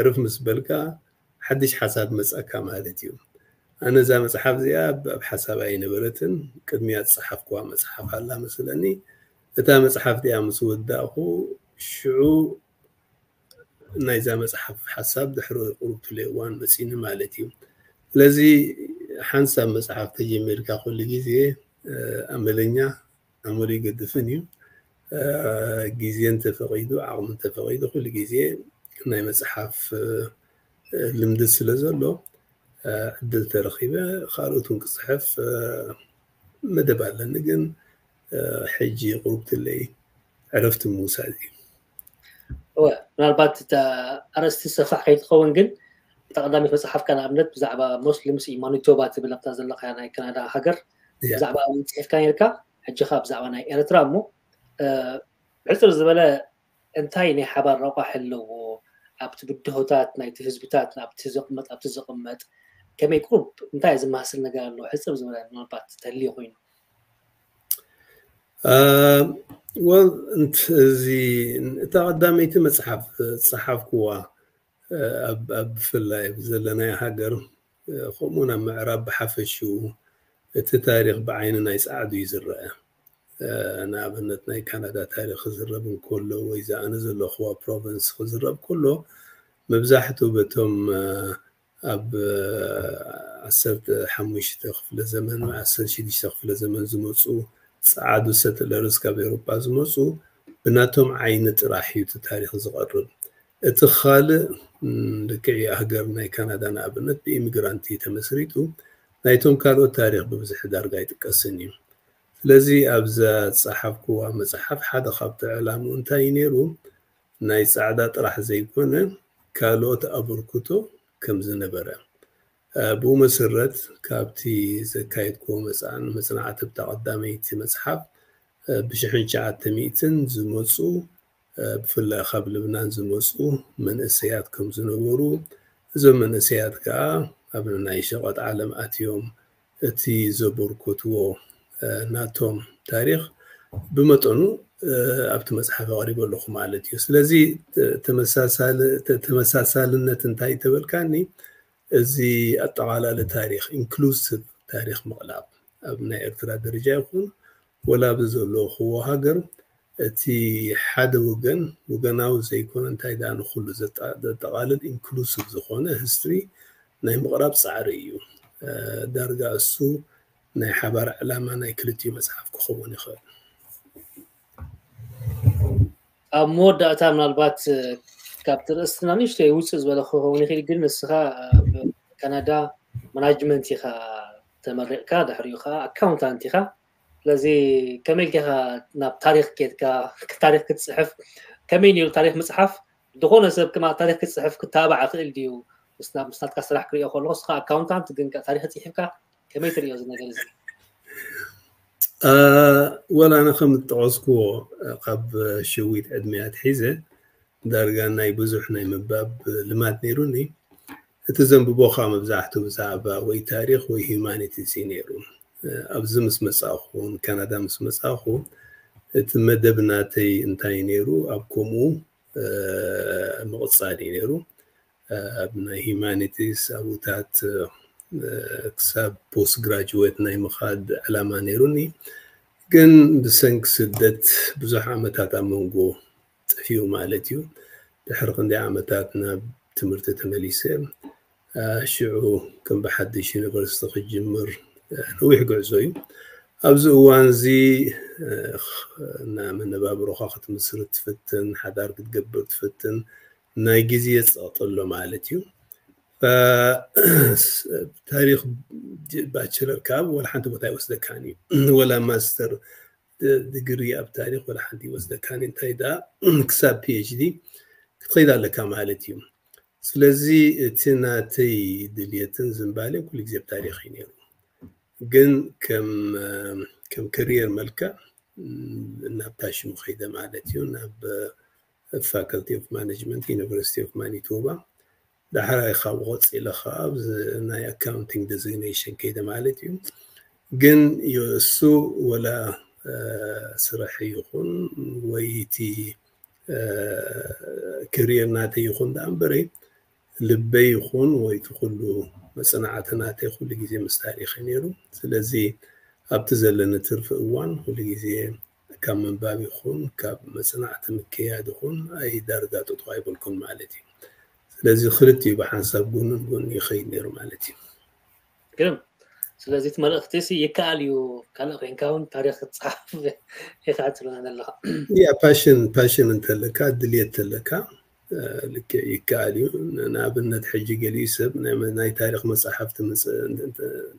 ዕርፍ ምስ በልካ ሓድሽ ሓሳብ መፀካ ማለት እዩ እነዛ መፅሓፍ እዚኣ ኣብ ሓሳብ ኣይነበረትን ቅድሚያ ትፅሓፍ ክዋ መፅሓፍ ኣላ መስለኒ እታ መፅሓፍ እዚኣ ምስ ወዳእኹ ሽዑ ናይዛ መፅሓፍ ሓሳብ ድሕሪ ቁሩብትለ እዋን መፂኒ ማለት እዩ ስለዚ ሓንሳብ መፅሓፍ ተጀሚርካ ኩሉ ግዜ ኣመለኛ ኣመሉ ይገድፍን እዩ ግዜ እንተፈቂዱ ዓቕሚ እንተፈቂዱ ኩሉ ግዜ ናይ መፅሓፍ ልምዲ ስለ ዘሎ عدل تاريخي خاروت صحف آه، مدى بعد النجن آه، حجي قرب اللي عرفت موسى دي و نربات تا ارست صفحه حيت خوان قل تقدمي في صحف كان عملت بزعبا مسلم سي مانو توبا تبل ابتاز لك انا كندا هاجر بزعبا كيف كان يركا حجي خاب زعبا انا ارترا مو آه، عسر زبلة انتاي ني حبر روقا حلو ابت بدهوتات نايت هزبتات ابت زقمت ابت زقمت كمي جروب انت عايز ما حصلنا قال له حسب زمان يعني نربط تهلي خوين آه، و انت زي انت قدام يتم مصحف صحف كوا آه، اب اب في اللايف زلنا يا هاجر آه، خمونا معرب حفشو التاريخ بعين نايس عادي يزرع انا بنت ناي كندا تاريخ زرب كله واذا انزل الاخوه بروفنس زرب كله مبزحته بتم آه اب عصرت آه، حموش تخف لزمن وعصر شديش تخف لزمن زموصو سعادو ست لرز كابيروبا زموصو بناتهم عينة راحيو تتاريخ زغرر اتخال لكعي اهجر ناي كندا نابنت بي امigرانتي تمسريتو نايتهم كانوا تاريخ ببزح دار قايت كاسنيو لزي ابزات صحف كوا مصحف حدا خبط اعلام انتاينيرو ناي سعادات راح زيكون كالوت ابركوتو كم زنبرة آه، بو مسرت كابتي زكايت كو مسان مثلا عتب تا قدامي بشحن شعات تميتن زموسو آه، بفلا خاب لبنان زموسو من اسيات كم زنبرو زم من اسيات كا قبل نايشقات عالم اتيوم اتي زبور كتو آه، ناتوم تاريخ بمتونو ኣብቲ መፅሓፍ ኣቕሪቡ ኣለኹ ማለት እዩ ስለዚ ተመሳሳልነት እንታይ ተበልካኒ እዚ ኣጠቓላሊ ታሪክ ኢንክሉሲቭ ታሪክ ምቕላብ ኣብ ናይ ኤርትራ ደረጃ ይኹን ወላ ብዘለኽዎ ሃገር እቲ ሓደ ወገን ወገናዊ ዘይኮነ እንታይ ዳ ንኩሉ ዘጠቓልል ኢንክሉሲቭ ዝኾነ ሂስትሪ ናይ ምቕራብ ፃዕሪ እዩ ዳርጋ እሱ ናይ ሓባር ዕላማ ናይ ክልትዩ መፅሓፍ ክኸውን ይኽእል مور داتا من البات كابتر استنانيش تي وسز ولا خو هوني خير قلنا سخا كندا مانجمنت يخا تمر كاد حريو خا اكونت انتي خا لذي كمل كها ناب تاريخ كيت كا تاريخ كت صحف كمين يو تاريخ مصحف دخون سب كما تاريخ كت صحف كتابع عقل ديو مسنا مسنا كسرح كريو خلص خا اكونت انت كن تاريخ صحف كا كمين تريو زنا لذي ولا انا خمت عزكو قب شويت ادميات حيزة دارغان ناي بزوح ناي مباب لمات نيروني اتزم ببوخا مبزاحتو بزعبا وي تاريخ وي هيمانيتي سي نيرو ابزم اسمس كندا مسمس اخو اتمدبنا تي انتاي نيرو ابكمو اه، مغصاري نيرو اه، ابنا هيمانيتيس ابوتات كساب بوست جراجويت ناي مخاد علامة نيروني كان بسنك سدت بزح عمتات عمونغو تفيو مالتيو تحرق عندي عمتاتنا تمرت تمليسي شعو كان بحدش ينبرستق الجمر نويح قعزوي أبز أوانزي نعم أنا باب رخاخة مصر تفتن حدار قد قبر تفتن ناي جيزي يتسقط له مالتيو فتاريخ باتشلر كاب ولا حد بوتاي وسدكاني ولا ماستر دقري اب تاريخ ولا حد وسدكاني تايدا كساب بي اتش دي تقيد على كمالتي سلازي تناتي دليتن زنبالي كل جزء تاريخي نيرو جن كم كم كارير ملكه ناب تاشي مخيدة مالتي وناب فاكولتي اوف مانجمنت يونيفرستي اوف مانيتوبا ድሕራይ ካብ ቆፂሉ ከዓ ናይ ኣካውንቲንግ ዴዚግኔሽን ከይደ ማለት እዩ ግን እሱ ወላ ስራሕ ይኹን ወይ እቲ ክሪር ናተይ ይኹን ዳኣ እምበረይ ልበይ ይኹን ወይ እቲ ኩሉ መፅናዕቲ ናተይ ኩሉ ግዜ ምስ ታሪክ ነይሩ ስለዚ ኣብቲ ዘለኒ ትርፊ እዋን ኩሉ ግዜ ካብ ምንባብ ይኹን ካብ መፅናዕቲ ምክያድ ይኹን ኣይ ዳርጋ ጥጡ ኣይበልኩን ማለት እዩ لازم خلتي بحسب قن قن يخين نير مالتي كلام سلازي تمر اختيسي يكاليو كان غين كاون تاريخ تصحف يخاطر لنا الله يا باشن باشن انت لك ادلي لك يكاليو انا بنت حجي قليس ابن ناي تاريخ مصحف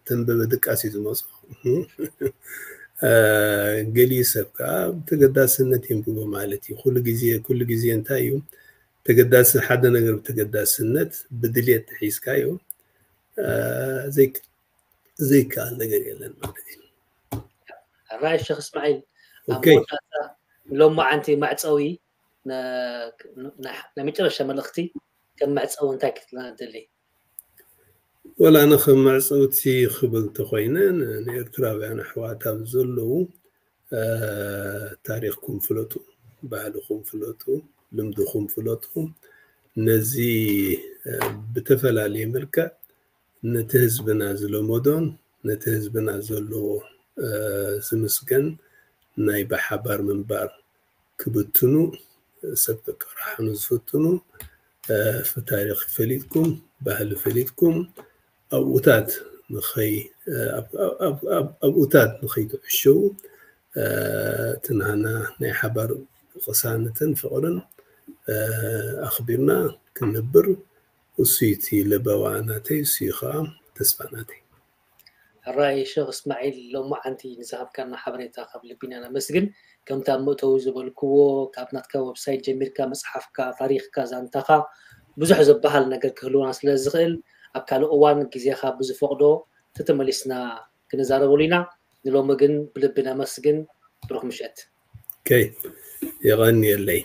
تنبب دقاسي تمص قليس ابكا تقدا سنتين بو مالتي كل جزيه كل جزيه انتايو تقدس حد نقرب تقدس النت بدلية تحيس كايو زيك زيك نقر يلا رأي الشيخ اسماعيل اوكي لو ما عندي ما تسوي لما ترى شمال اختي كم ما تسوي انت كيف دلي ولا انا خم مع صوتي خبل تخوينا نيرترابع نحواتها بزلو آه تاريخكم فلوتو بعدكم فلوتو لمدخوم فلوتهم نزي بتفلا لي ملكة نتهز بنا زلو مدن نتهز بنا زلو آه، سمسكن ناي بحبر من بار كبتنو سبك راح نزفتنو آه، في تاريخ فليتكم بهل فليتكم أو أتات نخي آه، أب أب أب نخي تعشو تنهانا ناي حبر قسانة فقرن ኣኽቢርና ክንነብር እሱ እቲ ለበዋ ናተይ እሱ ከዓ ተስፋ ናተይ ሕራይ ሸክ እስማዒል ሎማ ዓንቲ ንዝሃብካና ሓበሬታ ካብ ልቢና ናመስግን ከምቲ ኣብ መእተዊ ዝበልክዎ ካብ ናትካ ወብሳይት ጀሚርካ መፅሓፍካ ታሪክካ ዛንታኻ ብዙሕ ዝበሃል ነገር ክህልወና ስለ ዝኽእል ኣብ ካልእ እዋን ግዜካ ብዝፈቅዶ ተተመሊስና ክንዛረበሉ ኢና ንሎሚ ግን ብልቢ ናመስግን ብሩክ ምሸት ከይ ይቐኒ የለይ